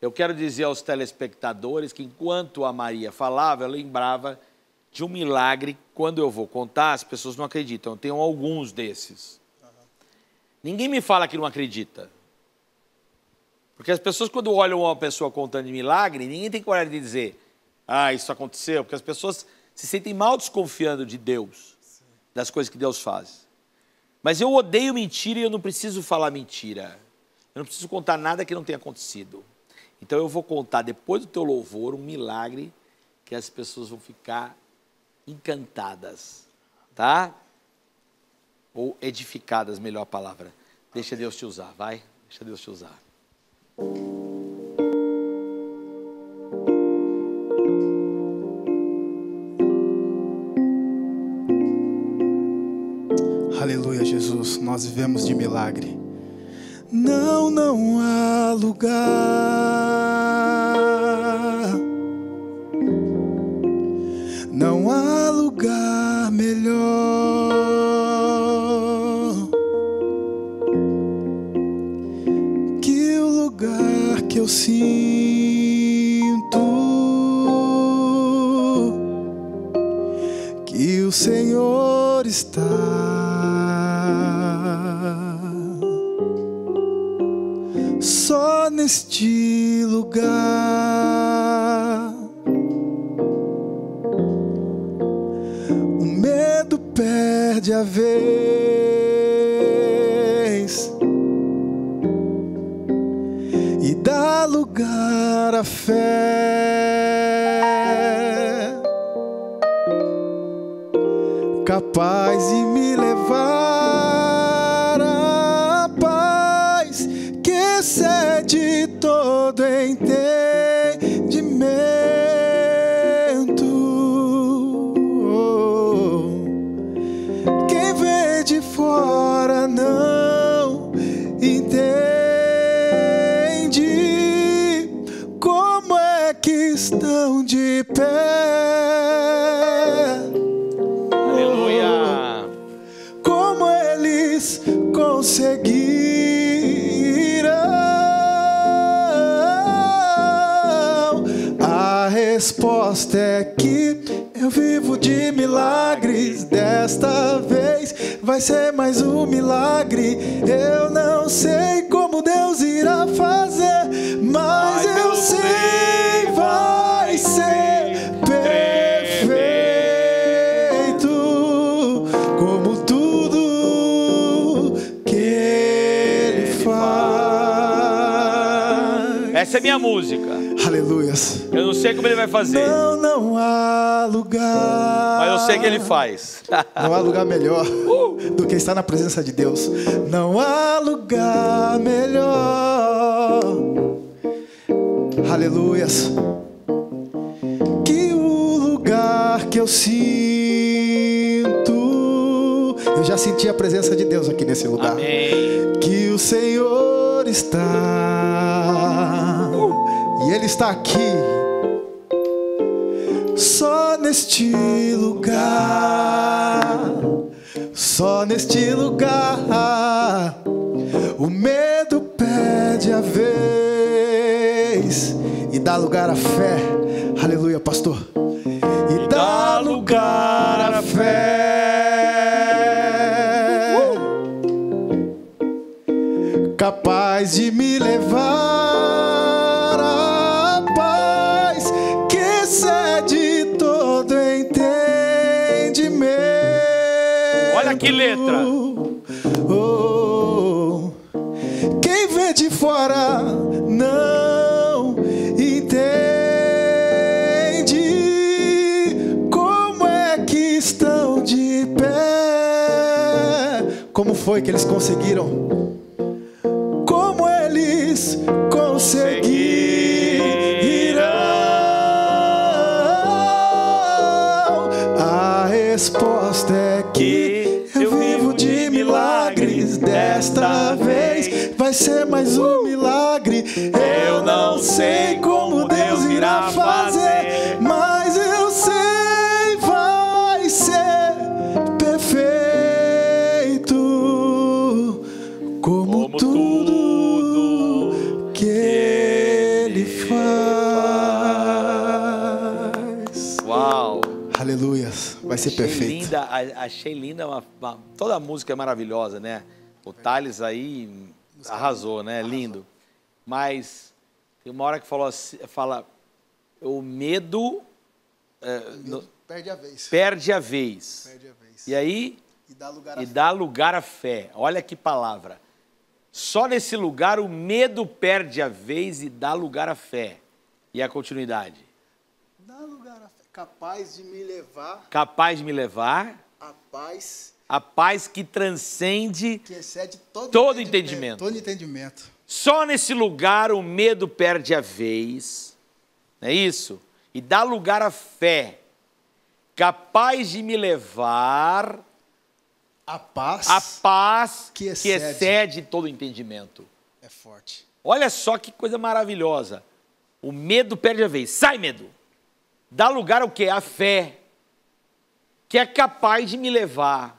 eu quero dizer aos telespectadores que enquanto a Maria falava, eu lembrava de um milagre. Quando eu vou contar, as pessoas não acreditam. Eu tenho alguns desses. Ninguém me fala que não acredita. Porque as pessoas, quando olham uma pessoa contando de milagre, ninguém tem coragem de dizer, ah, isso aconteceu. Porque as pessoas se sentem mal desconfiando de Deus, das coisas que Deus faz. Mas eu odeio mentira e eu não preciso falar mentira. Eu não preciso contar nada que não tenha acontecido. Então eu vou contar depois do teu louvor um milagre que as pessoas vão ficar encantadas, tá? Ou edificadas, melhor palavra. Deixa Deus te usar, vai? Deixa Deus te usar. Aleluia, Jesus. Nós vivemos de milagre. Não, não há lugar. Não há lugar melhor. Eu sinto que o Senhor está. Só neste lugar, o medo perde a vez lugar à fé. Capaz de de milagres. Desta vez vai ser mais um milagre. Eu não sei como Deus irá fazer, mas Ai, eu sei bem, vai vai ser perfeito como tudo que ele faz. Essa é minha música. Aleluias. Eu não sei como ele vai fazer, Não, não há lugar. mas eu sei que ele faz. Não há lugar melhor do que estar na presença de Deus. Não há lugar melhor. Aleluias. Que o lugar que eu sinto. Eu já senti a presença de Deus aqui nesse lugar. Amém. Que o Senhor está. E Ele está aqui. Só neste lugar. Só neste lugar. O medo pede a vez. E dá lugar à fé. Aleluia, pastor. E dá lugar foi que eles conseguiram? Como eles conseguiram? A resposta é que eu vivo de milagres. Desta vez vai ser mais um milagre. Eu não sei ser Achei perfeito. linda, achei linda, uma- uma- toda a música é maravilhosa, né? O Thales aí arrasou, né? Lindo. Mas tem uma hora que falou assim, fala, o medo é, no- Perde a vez. perde a vez. Perde a vez. E aí E dá lugar a e dá lugar à fé. Olha que palavra. Só nesse lugar o medo perde a vez e dá lugar à fé. E a continuidade. Dá lugar a fé. Capaz de me levar Capaz de me levar à paz a paz que transcende que excede todo, Todo entendimento. Todo entendimento. Só nesse lugar o medo perde a vez, não é isso? E dá lugar à fé, capaz de me levar A paz à paz Que que excede. excede, todo entendimento. é forte. Olha só que coisa maravilhosa. O medo perde a vez. Sai, medo. Dá lugar ao quê? A fé, que é capaz de me levar.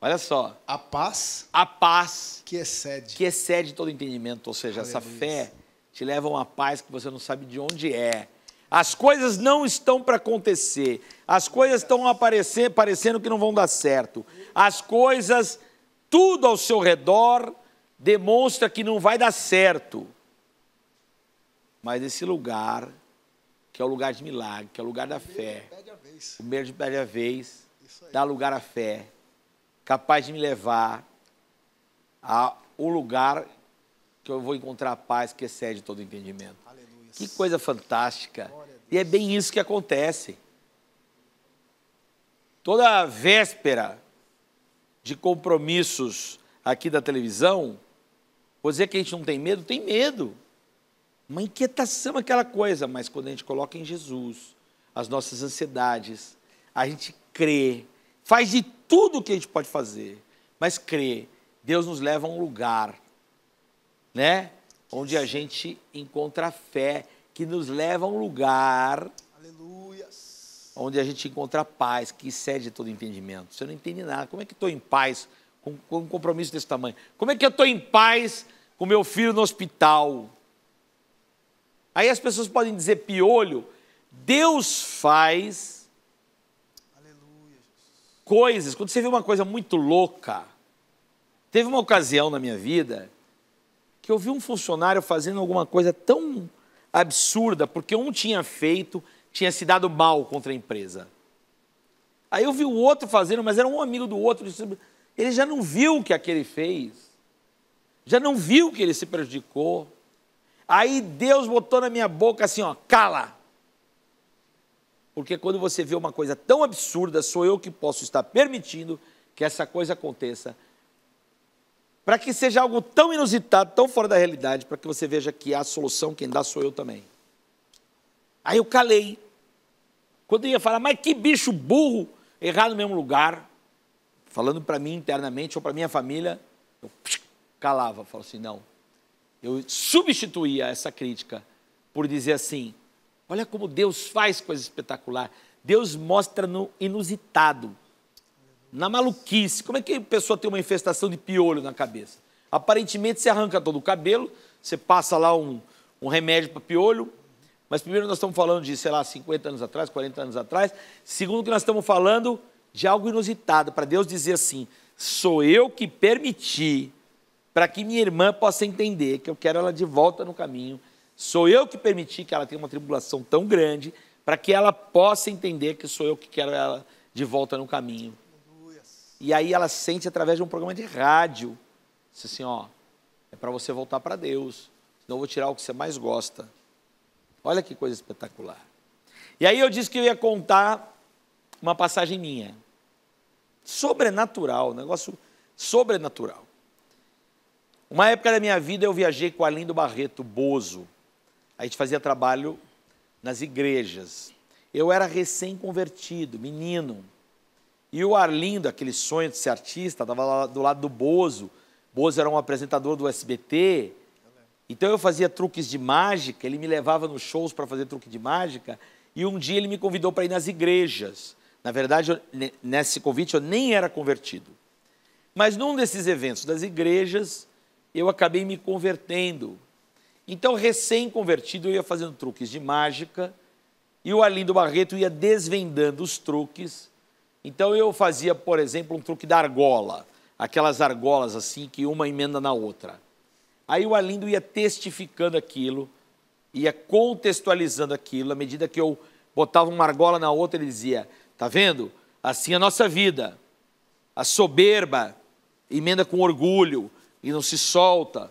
Olha só, A paz a paz que excede. que excede todo entendimento, ou seja, essa Aleluia. fé te leva a uma paz que você não sabe de onde é. As coisas não estão para acontecer, as coisas estão aparecer, parecendo que não vão dar certo. As coisas, tudo ao seu redor demonstra que não vai dar certo. Mas esse lugar, que é o lugar de milagre, que é o lugar da fé, o medo de perder a vez, dá lugar à fé, capaz de me levar a o lugar que eu vou encontrar a paz que excede todo entendimento. Aleluia. Que coisa fantástica. E é bem isso que acontece. Toda véspera de compromissos aqui da televisão, vou dizer que a gente não tem medo? Tem medo. Uma inquietação, aquela coisa, mas quando a gente coloca em Jesus as nossas ansiedades, a gente crê, faz de tudo o que a gente pode fazer, mas crê. Deus nos leva a um lugar, né? Onde a gente encontra a fé, que nos leva a um lugar Aleluia. onde a gente encontra a paz, que excede todo entendimento. Você não entende nada. Como é que estou em paz com, com um compromisso desse tamanho? Como é que eu estou em paz com meu filho no hospital? Aí as pessoas podem dizer piolho. Deus faz Aleluia. Coisas. Quando você vê uma coisa muito louca, teve uma ocasião na minha vida que eu vi um funcionário fazendo alguma coisa tão absurda, porque um tinha feito, tinha se dado mal contra a empresa. Aí eu vi o outro fazendo, mas era um amigo do outro. Ele já não viu o que aquele fez, já não viu que ele se prejudicou. Aí Deus botou na minha boca assim, ó, cala. Porque quando você vê uma coisa tão absurda, sou eu que posso estar permitindo que essa coisa aconteça. Para que seja algo tão inusitado, tão fora da realidade, para que você veja que a solução quem dá sou eu também. Aí eu calei. Quando eu ia falar, mas que bicho burro, errar no mesmo lugar, falando para mim internamente ou para minha família, eu calava, falava assim, não. Eu substituía essa crítica por dizer assim, olha como Deus faz coisa espetacular. Deus mostra no inusitado, na maluquice. Como é que a pessoa tem uma infestação de piolho na cabeça? Aparentemente você arranca todo o cabelo, você passa lá um, um remédio para piolho, mas primeiro nós estamos falando de, sei lá, 50 anos atrás, 40 anos atrás. Segundo que nós estamos falando de algo inusitado, para Deus dizer assim: sou eu que permiti para que minha irmã possa entender que eu quero ela de volta no caminho. Sou eu que permiti que ela tenha uma tribulação tão grande para que ela possa entender que sou eu que quero ela de volta no caminho. E aí ela sente através de um programa de rádio. Disse assim, ó, é para você voltar para Deus, senão eu vou tirar o que você mais gosta. Olha que coisa espetacular. E aí eu disse que eu ia contar uma passagem minha. Sobrenatural, negócio sobrenatural. Uma época da minha vida eu viajei com Arlindo Barreto, Bozo. A gente fazia trabalho nas igrejas. Eu era recém-convertido, menino. E o Arlindo, aquele sonho de ser artista, estava lá do lado do Bozo. Bozo era um apresentador do SBT. Então eu fazia truques de mágica, ele me levava nos shows para fazer truque de mágica. E um dia ele me convidou para ir nas igrejas. Na verdade, eu, nesse convite eu nem era convertido. Mas num desses eventos das igrejas, eu acabei me convertendo. Então, recém-convertido, eu ia fazendo truques de mágica e o Arlindo Barreto ia desvendando os truques. Então, eu fazia, por exemplo, um truque da argola, aquelas argolas assim que uma emenda na outra. Aí o Arlindo ia testificando aquilo, ia contextualizando aquilo, à medida que eu botava uma argola na outra, ele dizia: Tá vendo? Assim é a nossa vida. A soberba emenda com orgulho e não se solta.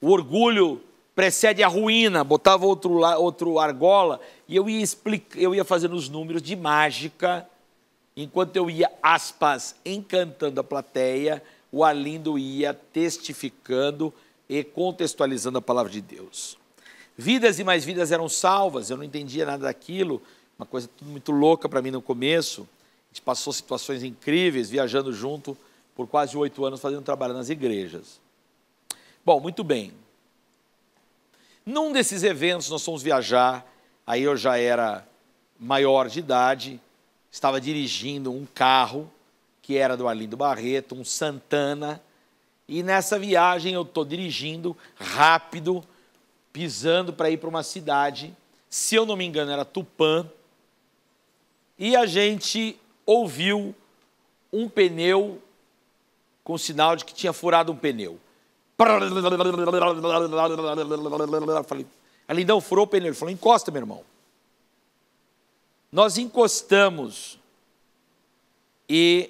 O orgulho precede a ruína. Botava outro, outro argola e eu ia, explicar, eu ia fazendo os números de mágica. Enquanto eu ia, aspas, encantando a plateia, o Arlindo ia testificando e contextualizando a palavra de Deus. Vidas e mais vidas eram salvas, eu não entendia nada daquilo, uma coisa tudo muito louca para mim no começo. A gente passou situações incríveis, viajando junto por quase oito anos, fazendo trabalho nas igrejas. Bom, muito bem. Num desses eventos, nós fomos viajar, aí eu já era maior de idade, estava dirigindo um carro que era do Arlindo Barreto, um Santana, e nessa viagem eu estou dirigindo rápido, pisando para ir para uma cidade, se eu não me engano era Tupã, e a gente ouviu um pneu com sinal de que tinha furado um pneu. Falei, Alindão, furou o pneu. Ele falou, encosta, meu irmão. Nós encostamos e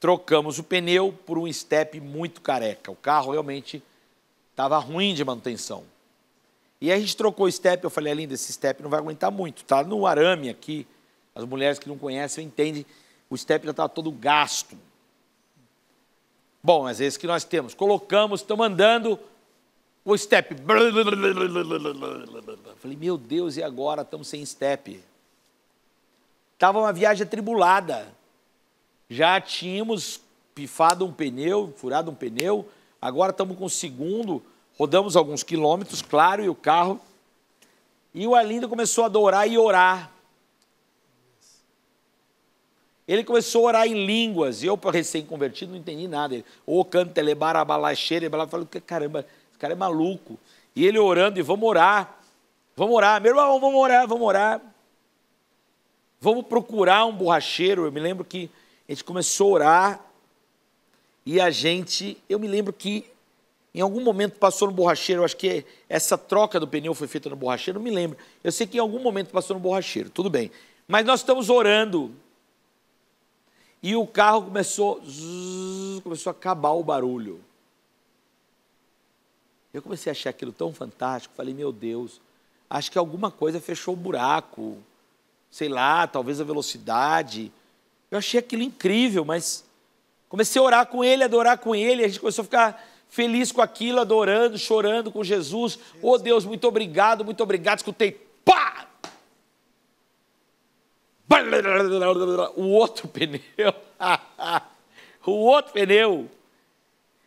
trocamos o pneu por um step muito careca. O carro realmente estava ruim de manutenção. E a gente trocou o step, eu falei, Alinda, esse step não vai aguentar muito. Está no arame aqui, as mulheres que não conhecem entendem, o step já estava todo gasto. Bom, às vezes que nós temos, colocamos, estamos andando, o step. Falei, meu Deus, e agora? Estamos sem step. Estava uma viagem atribulada. Já tínhamos pifado um pneu, furado um pneu, agora estamos com o segundo, rodamos alguns quilômetros, claro, e o carro. E o Arlindo começou a adorar e orar. Ele começou a orar em línguas, e eu, recém-convertido, não entendi nada. Ô cantelebarabalachele, eu falei, caramba, esse cara é maluco. E ele orando, e vamos orar, vamos orar, meu irmão, vamos orar, vamos orar. Vamos procurar um borracheiro. Eu me lembro que a gente começou a orar, e a gente, eu me lembro que em algum momento passou no borracheiro, eu acho que essa troca do pneu foi feita no borracheiro, não me lembro. Eu sei que em algum momento passou no borracheiro, tudo bem. Mas nós estamos orando, e o carro começou, zzz, começou a acabar o barulho. Eu comecei a achar aquilo tão fantástico. Falei, meu Deus, acho que alguma coisa fechou o buraco. Sei lá, talvez a velocidade. Eu achei aquilo incrível, mas comecei a orar com ele, adorar com ele. A gente começou a ficar feliz com aquilo, adorando, chorando com Jesus. Oh Deus, muito obrigado, muito obrigado. Escutei, pá! O outro pneu. o outro pneu.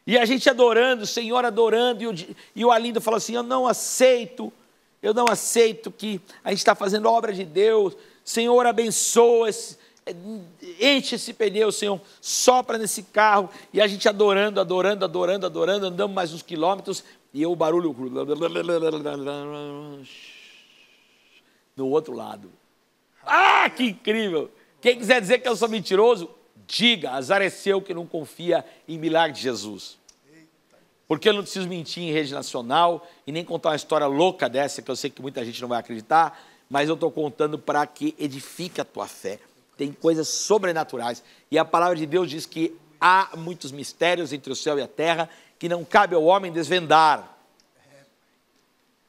E a gente adorando, o Senhor adorando, e o, Alindo fala assim: Eu não aceito, eu não aceito que a gente está fazendo obra de Deus. Senhor, abençoa, enche esse pneu, Senhor, sopra nesse carro. E a gente adorando, adorando, adorando, adorando, andamos mais uns quilômetros, e eu, o barulho no outro lado. Ah, que incrível! Quem quiser dizer que eu sou mentiroso, diga, azareceu que não confia em milagre de Jesus. Porque eu não preciso mentir em rede nacional e nem contar uma história louca dessa, que eu sei que muita gente não vai acreditar, mas eu estou contando para que edifique a tua fé. tem coisas sobrenaturais. E a palavra de Deus diz que há muitos mistérios entre o céu e a terra que não cabe ao homem desvendar.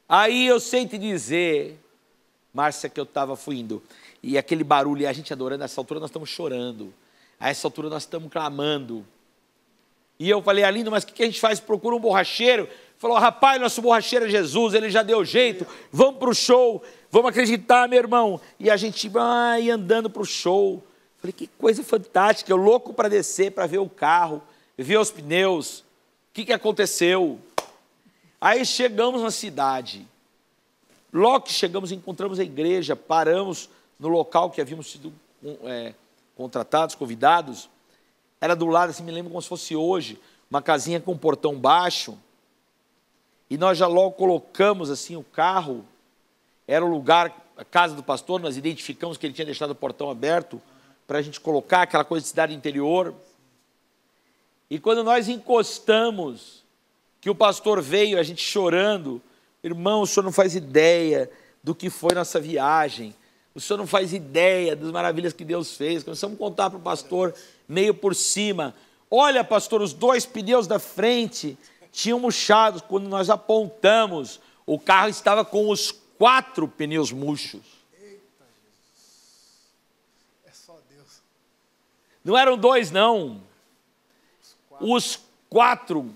Aí eu sei te dizer, Márcia, que eu estava fluindo, e aquele barulho, e a gente adorando, nessa altura nós estamos chorando, a essa altura nós estamos clamando. E eu falei, Alindo, mas o que a gente faz? Procura um borracheiro. Falou, rapaz, nosso borracheiro é Jesus, ele já deu jeito, vamos para o show, vamos acreditar, meu irmão. E a gente vai andando para o show. Falei, que coisa fantástica, eu louco para descer, para ver o carro, ver os pneus. O que, que aconteceu? Aí chegamos na cidade. Logo que chegamos, encontramos a igreja, paramos no local que havíamos sido é, contratados, convidados. Era do lado, assim, me lembro como se fosse hoje, uma casinha com um portão baixo. E nós já logo colocamos assim o carro. Era o lugar, a casa do pastor, nós identificamos que ele tinha deixado o portão aberto para a gente colocar aquela coisa de cidade interior. E quando nós encostamos, que o pastor veio, a gente chorando, irmão, o senhor não faz ideia do que foi nossa viagem, o senhor não faz ideia das maravilhas que Deus fez. Começamos a contar para o pastor, meio por cima. Olha, pastor, os dois pneus da frente tinham murchado. Quando nós apontamos, o carro estava com os quatro pneus murchos. Eita, Jesus. É só Deus. Não eram dois, não. Os quatro. Os quatro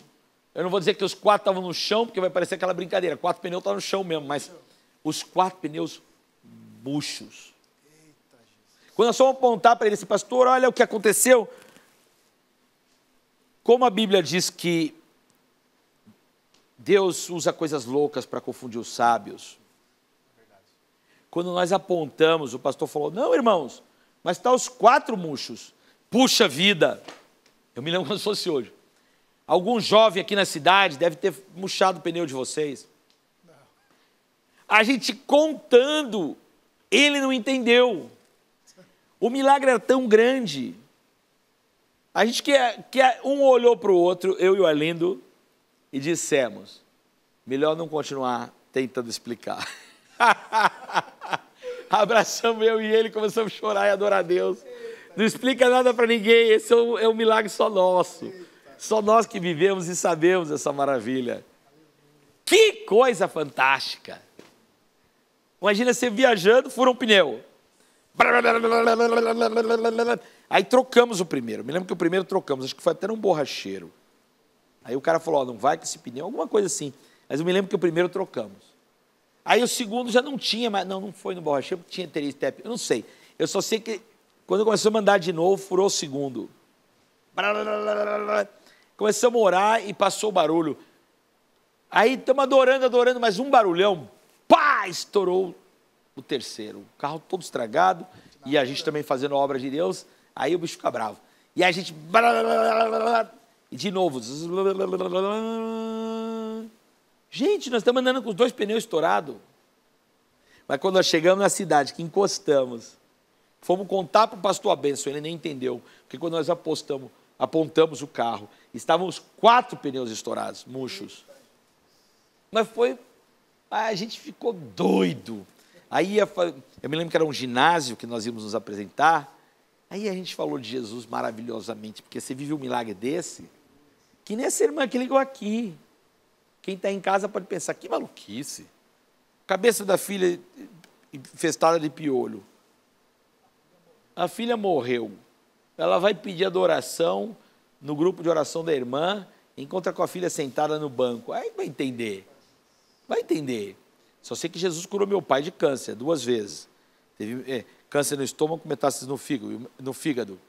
eu não vou dizer que os quatro estavam no chão, porque vai parecer aquela brincadeira. Quatro pneus estavam no chão mesmo, mas os quatro pneus murchos. Quando nós fomos apontar para ele, esse pastor, olha o que aconteceu. Como a Bíblia diz que Deus usa coisas loucas para confundir os sábios. Quando nós apontamos, o pastor falou: Não, irmãos, mas está os quatro murchos. Puxa vida! Eu me lembro como se fosse hoje. Algum jovem aqui na cidade deve ter murchado o pneu de vocês. A gente contando, ele não entendeu. O milagre era tão grande. A gente que, que um olhou para o outro, eu e o Arlindo, e dissemos: melhor não continuar tentando explicar. Abraçamos eu e ele, começamos a chorar e adorar a Deus. Não explica nada para ninguém, esse é um, é um milagre só nosso. Só nós que vivemos e sabemos essa maravilha. Que coisa fantástica! Imagina você viajando, fura um pneu. Aí trocamos o primeiro. Me lembro que o primeiro trocamos, acho que foi até um borracheiro. Aí o cara falou: oh, não vai com esse pneu, alguma coisa assim. Mas eu me lembro que o primeiro trocamos. Aí o segundo já não tinha, mas não, não foi no borracheiro, porque tinha teria step. Eu não sei. Eu só sei que quando começou a mandar de novo, furou o segundo. Começamos a orar e passou o barulho. Aí estamos adorando, adorando, mas um barulhão, pá, estourou o terceiro. O carro todo estragado e a gente também fazendo obra de Deus. Aí o bicho fica bravo. E a gente. E de novo. Gente, nós estamos andando com os dois pneus estourados. Mas quando nós chegamos na cidade, que encostamos, fomos contar para o pastor a benção, ele nem entendeu. Porque quando nós apostamos, apontamos o carro Estavam os quatro pneus estourados, murchos. Mas foi. A gente ficou doido. Aí eu me lembro que era um ginásio que nós íamos nos apresentar. Aí a gente falou de Jesus maravilhosamente, porque você vive um milagre desse, que nem essa irmã que ligou aqui. Quem está em casa pode pensar, que maluquice. Cabeça da filha infestada de piolho. A filha morreu. Ela vai pedir adoração no grupo de oração da irmã, encontra com a filha sentada no banco. Aí vai entender. Vai entender. Só sei que Jesus curou meu pai de câncer duas vezes. Teve é, câncer no estômago, metástases no fígado, no fígado.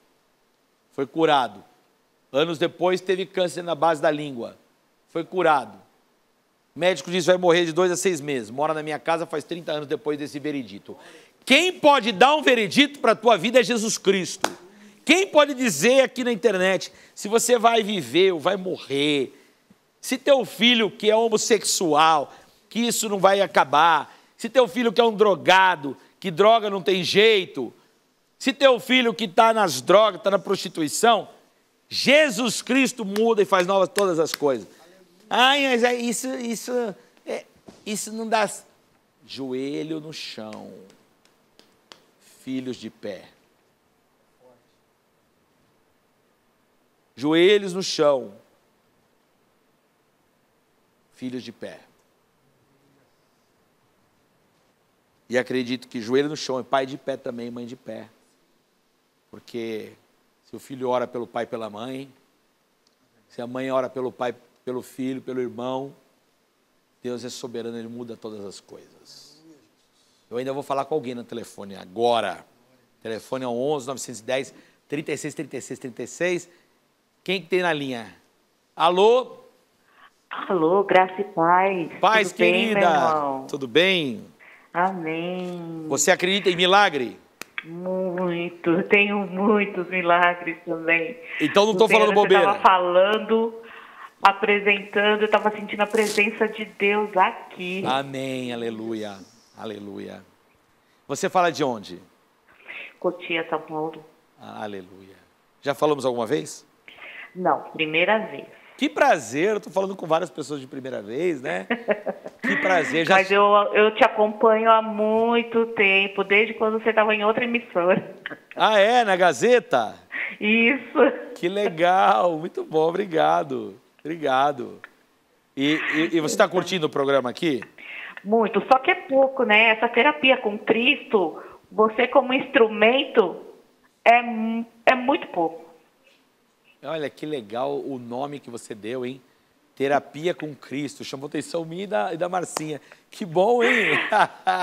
Foi curado. Anos depois teve câncer na base da língua. Foi curado. O médico diz que vai morrer de dois a seis meses. Mora na minha casa faz 30 anos depois desse veredito. Quem pode dar um veredito para a tua vida é Jesus Cristo. Quem pode dizer aqui na internet se você vai viver ou vai morrer? Se teu filho que é homossexual, que isso não vai acabar, se teu filho que é um drogado, que droga não tem jeito, se teu filho que está nas drogas, está na prostituição, Jesus Cristo muda e faz novas todas as coisas. Ai, mas é isso, isso, é, isso não dá. Joelho no chão, filhos de pé. Joelhos no chão, filhos de pé. E acredito que joelho no chão é pai de pé também, mãe de pé. Porque se o filho ora pelo pai e pela mãe, se a mãe ora pelo pai, pelo filho, pelo irmão, Deus é soberano, Ele muda todas as coisas. Eu ainda vou falar com alguém no telefone agora. O telefone é 11 910 36 36 36. Quem que tem na linha? Alô? Alô, graça e paz. Paz, Tudo bem, querida. irmão? Tudo bem? Amém. Você acredita em milagre? Muito. Tenho muitos milagres também. Então não estou falando bobeira. Você estava falando, apresentando, eu estava sentindo a presença de Deus aqui. Amém, aleluia, aleluia. Você fala de onde? Cotia, São Paulo. Ah, aleluia. Já falamos alguma vez? Não, primeira vez. Que prazer, eu estou falando com várias pessoas de primeira vez, né? Que prazer. Já... Mas eu, eu te acompanho há muito tempo, desde quando você estava em outra emissora. Ah, é? Na Gazeta? Isso. Que legal, muito bom, obrigado. Obrigado. E, e- e você está curtindo o programa aqui? Muito, só que é pouco, né? Essa terapia com Cristo, você como instrumento, é, é muito pouco. Olha que legal o nome que você deu, hein? Terapia com Cristo. Chamou atenção minha e da, e da Marcinha. Que bom, hein?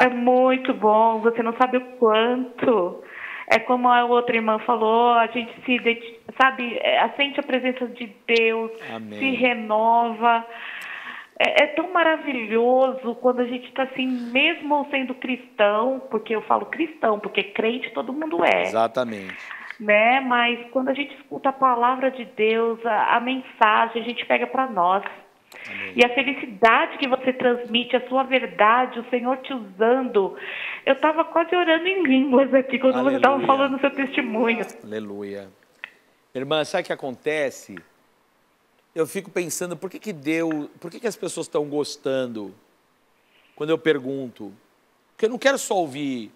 É muito bom, você não sabe o quanto. É como a outra irmã falou, a gente se, sabe, é, sente a presença de Deus, Amém. se renova. É, é tão maravilhoso quando a gente está assim, mesmo sendo cristão, porque eu falo cristão, porque crente todo mundo é. Exatamente. Né? Mas quando a gente escuta a palavra de Deus, a, a mensagem, a gente pega para nós. E a felicidade que você transmite, a sua verdade, o Senhor te usando. Eu estava quase orando em línguas aqui quando você estava Aleluia. falando o seu testemunho. Aleluia. Irmã, sabe o que acontece? Eu fico pensando, por que que deu, por que que as pessoas estão gostando quando eu pergunto? Porque eu não quero só ouvir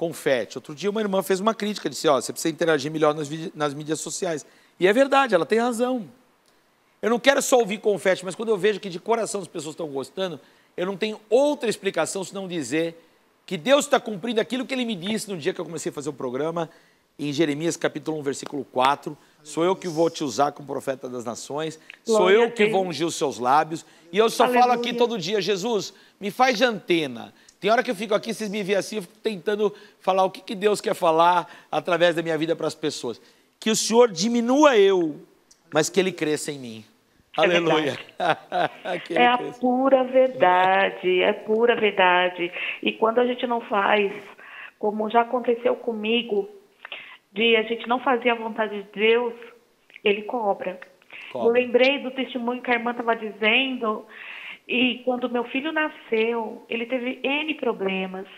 confete. Outro dia uma irmã fez uma crítica, disse, ó, você precisa interagir melhor nas, nas mídias sociais. E é verdade, ela tem razão. Eu não quero só ouvir confete, mas quando eu vejo que de coração as pessoas estão gostando, eu não tenho outra explicação senão dizer que Deus está cumprindo aquilo que ele me disse no dia que eu comecei a fazer o programa, em Jeremias capítulo 1, versículo 4. Sou eu que vou te usar como profeta das nações, sou eu que vou ungir os seus lábios. E eu só falo aqui Aleluia. todo dia, Jesus, me faz de antena. Tem hora que eu fico aqui, vocês me veem assim, eu fico tentando falar o que, que Deus quer falar através da minha vida para as pessoas. Que o Senhor diminua eu, mas que Ele cresça em mim. É Aleluia. É a cresça. pura verdade, é pura verdade. E quando a gente não faz, como já aconteceu comigo, de a gente não fazer a vontade de Deus, ele cobra. Cobra. Eu lembrei do testemunho que a irmã estava dizendo, e quando meu filho nasceu, ele teve N problemas.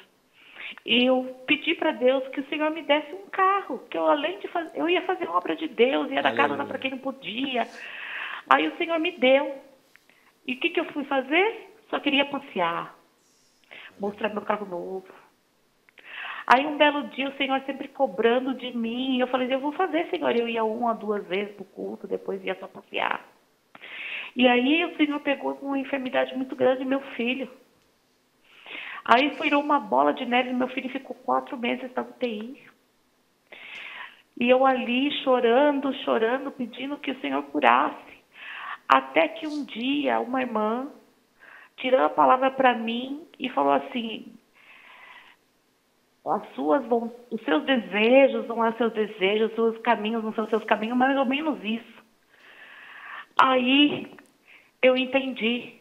E eu pedi para Deus que o Senhor me desse um carro, que eu além de fazer, eu ia fazer obra de Deus, ia dar carona para quem não podia. Aí o Senhor me deu. E o que, que eu fui fazer? Só queria passear, mostrar meu carro novo. Aí um belo dia o Senhor sempre cobrando de mim. Eu falei, eu vou fazer, Senhor. Eu ia uma, duas vezes pro culto, depois ia só passear. E aí o Senhor pegou uma enfermidade muito grande meu filho. Aí virou uma bola de neve, meu filho ficou quatro meses na UTI. E eu ali chorando, chorando, pedindo que o Senhor curasse. Até que um dia uma irmã tirou a palavra para mim e falou assim: as suas os seus desejos não são seus desejos, os seus caminhos não são seus caminhos, mais ou menos isso. Aí eu entendi.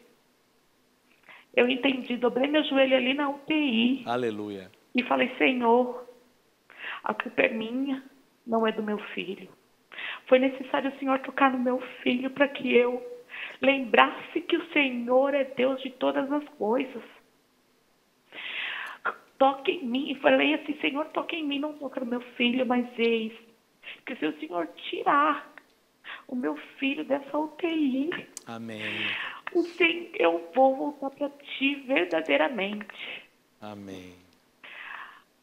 Eu entendi, dobrei meu joelho ali na UTI Aleluia. e falei: Senhor, a culpa é minha, não é do meu filho. Foi necessário o Senhor tocar no meu filho para que eu lembrasse que o Senhor é Deus de todas as coisas. Toque em mim. Falei assim: Senhor, toque em mim, não toca no meu filho, mas eis que se o Senhor tirar o meu filho dessa UTI, Amém. o Senhor, eu vou voltar para ti verdadeiramente. Amém.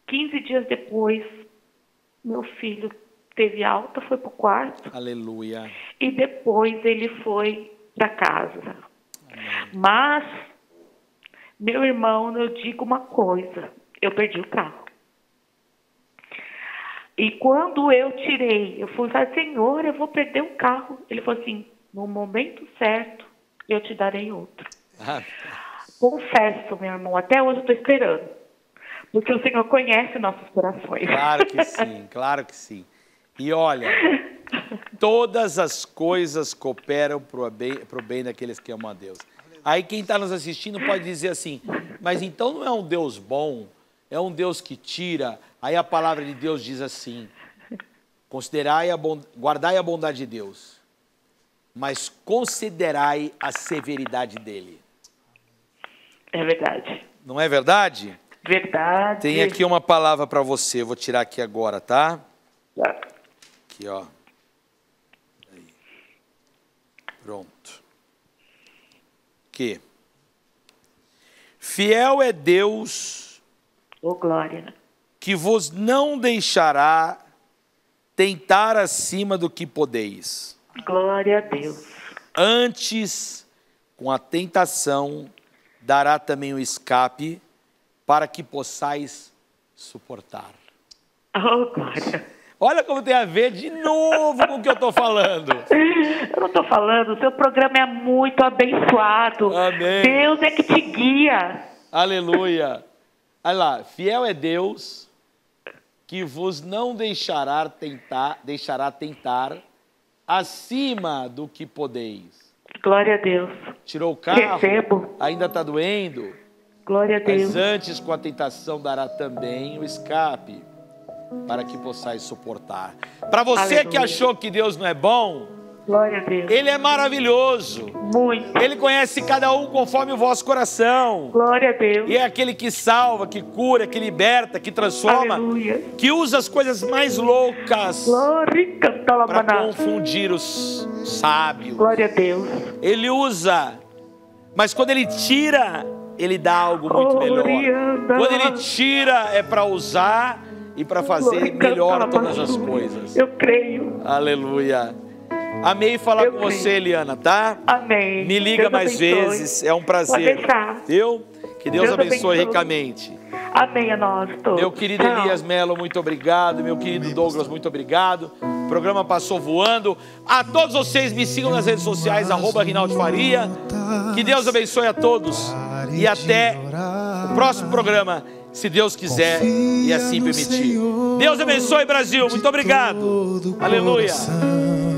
15 dias depois, meu filho teve alta, foi pro quarto Aleluia. e depois ele foi para casa. Mas, meu irmão, eu digo uma coisa: eu perdi o carro. E quando eu tirei, eu falar, Senhor, eu vou perder o carro. Ele falou assim: no momento certo, eu te darei outro. Ah, Confesso, meu irmão, até hoje eu estou esperando. Porque o Senhor conhece nossos corações. Claro que sim, claro que sim. E olha, todas as coisas cooperam para o bem, pro bem daqueles que amam a Deus. Aí quem está nos assistindo pode dizer assim, mas então não é um Deus bom, é um Deus que tira. Aí a palavra de Deus diz assim, considerai a bond... guardai a bondade de Deus, mas considerai a severidade dele. É verdade. Não é verdade? Verdade. Tem aqui uma palavra para você, eu vou tirar aqui agora, tá? Tá. Aqui, ó. Aí. Pronto. Que fiel é Deus Ô, glória. que vos não deixará tentar acima do que podeis. Glória a Deus. Antes, com a tentação, dará também o escape para que possais suportar. Ô, glória. Olha como tem a ver de novo com o que eu estou falando. Eu não estou falando, o seu programa é muito abençoado. Amém. Deus é que te guia. Aleluia. Olha lá, fiel é Deus que vos não deixará tentar, deixará tentar acima do que podeis. Glória a Deus. Tirou o carro, Recebo. ainda está doendo, Glória a Deus. mas antes com a tentação dará também o escape para que possais suportar. Para você Aleluia. que achou que Deus não é bom, Glória a Deus. Ele é maravilhoso. Muito. Ele conhece cada um conforme o vosso coração. Glória a Deus. E é aquele que salva, que cura, que liberta, que transforma, Aleluia. que usa as coisas mais loucas para confundir os sábios. Glória a Deus. Ele usa, mas quando ele tira, ele dá algo muito melhor. Quando ele tira, é para usar e para fazer melhor todas as coisas. Eu creio. Aleluia. Amei falar Eu com creio. você, Eliana, tá? Amém. Me liga Deus mais abençoe. vezes, é um prazer. Viu? Que Deus, Deus abençoe abençoe. ricamente. Amém a nós todos. Meu querido Tchau. Elias Melo, muito obrigado. Meu querido Douglas, muito obrigado. O programa passou voando. A todos vocês me sigam nas redes sociais, arroba Rinaldo Faria. Que Deus abençoe a todos. E até o próximo programa, se Deus quiser e assim permitir. Deus abençoe, Brasil. Muito obrigado. Aleluia. Aleluia.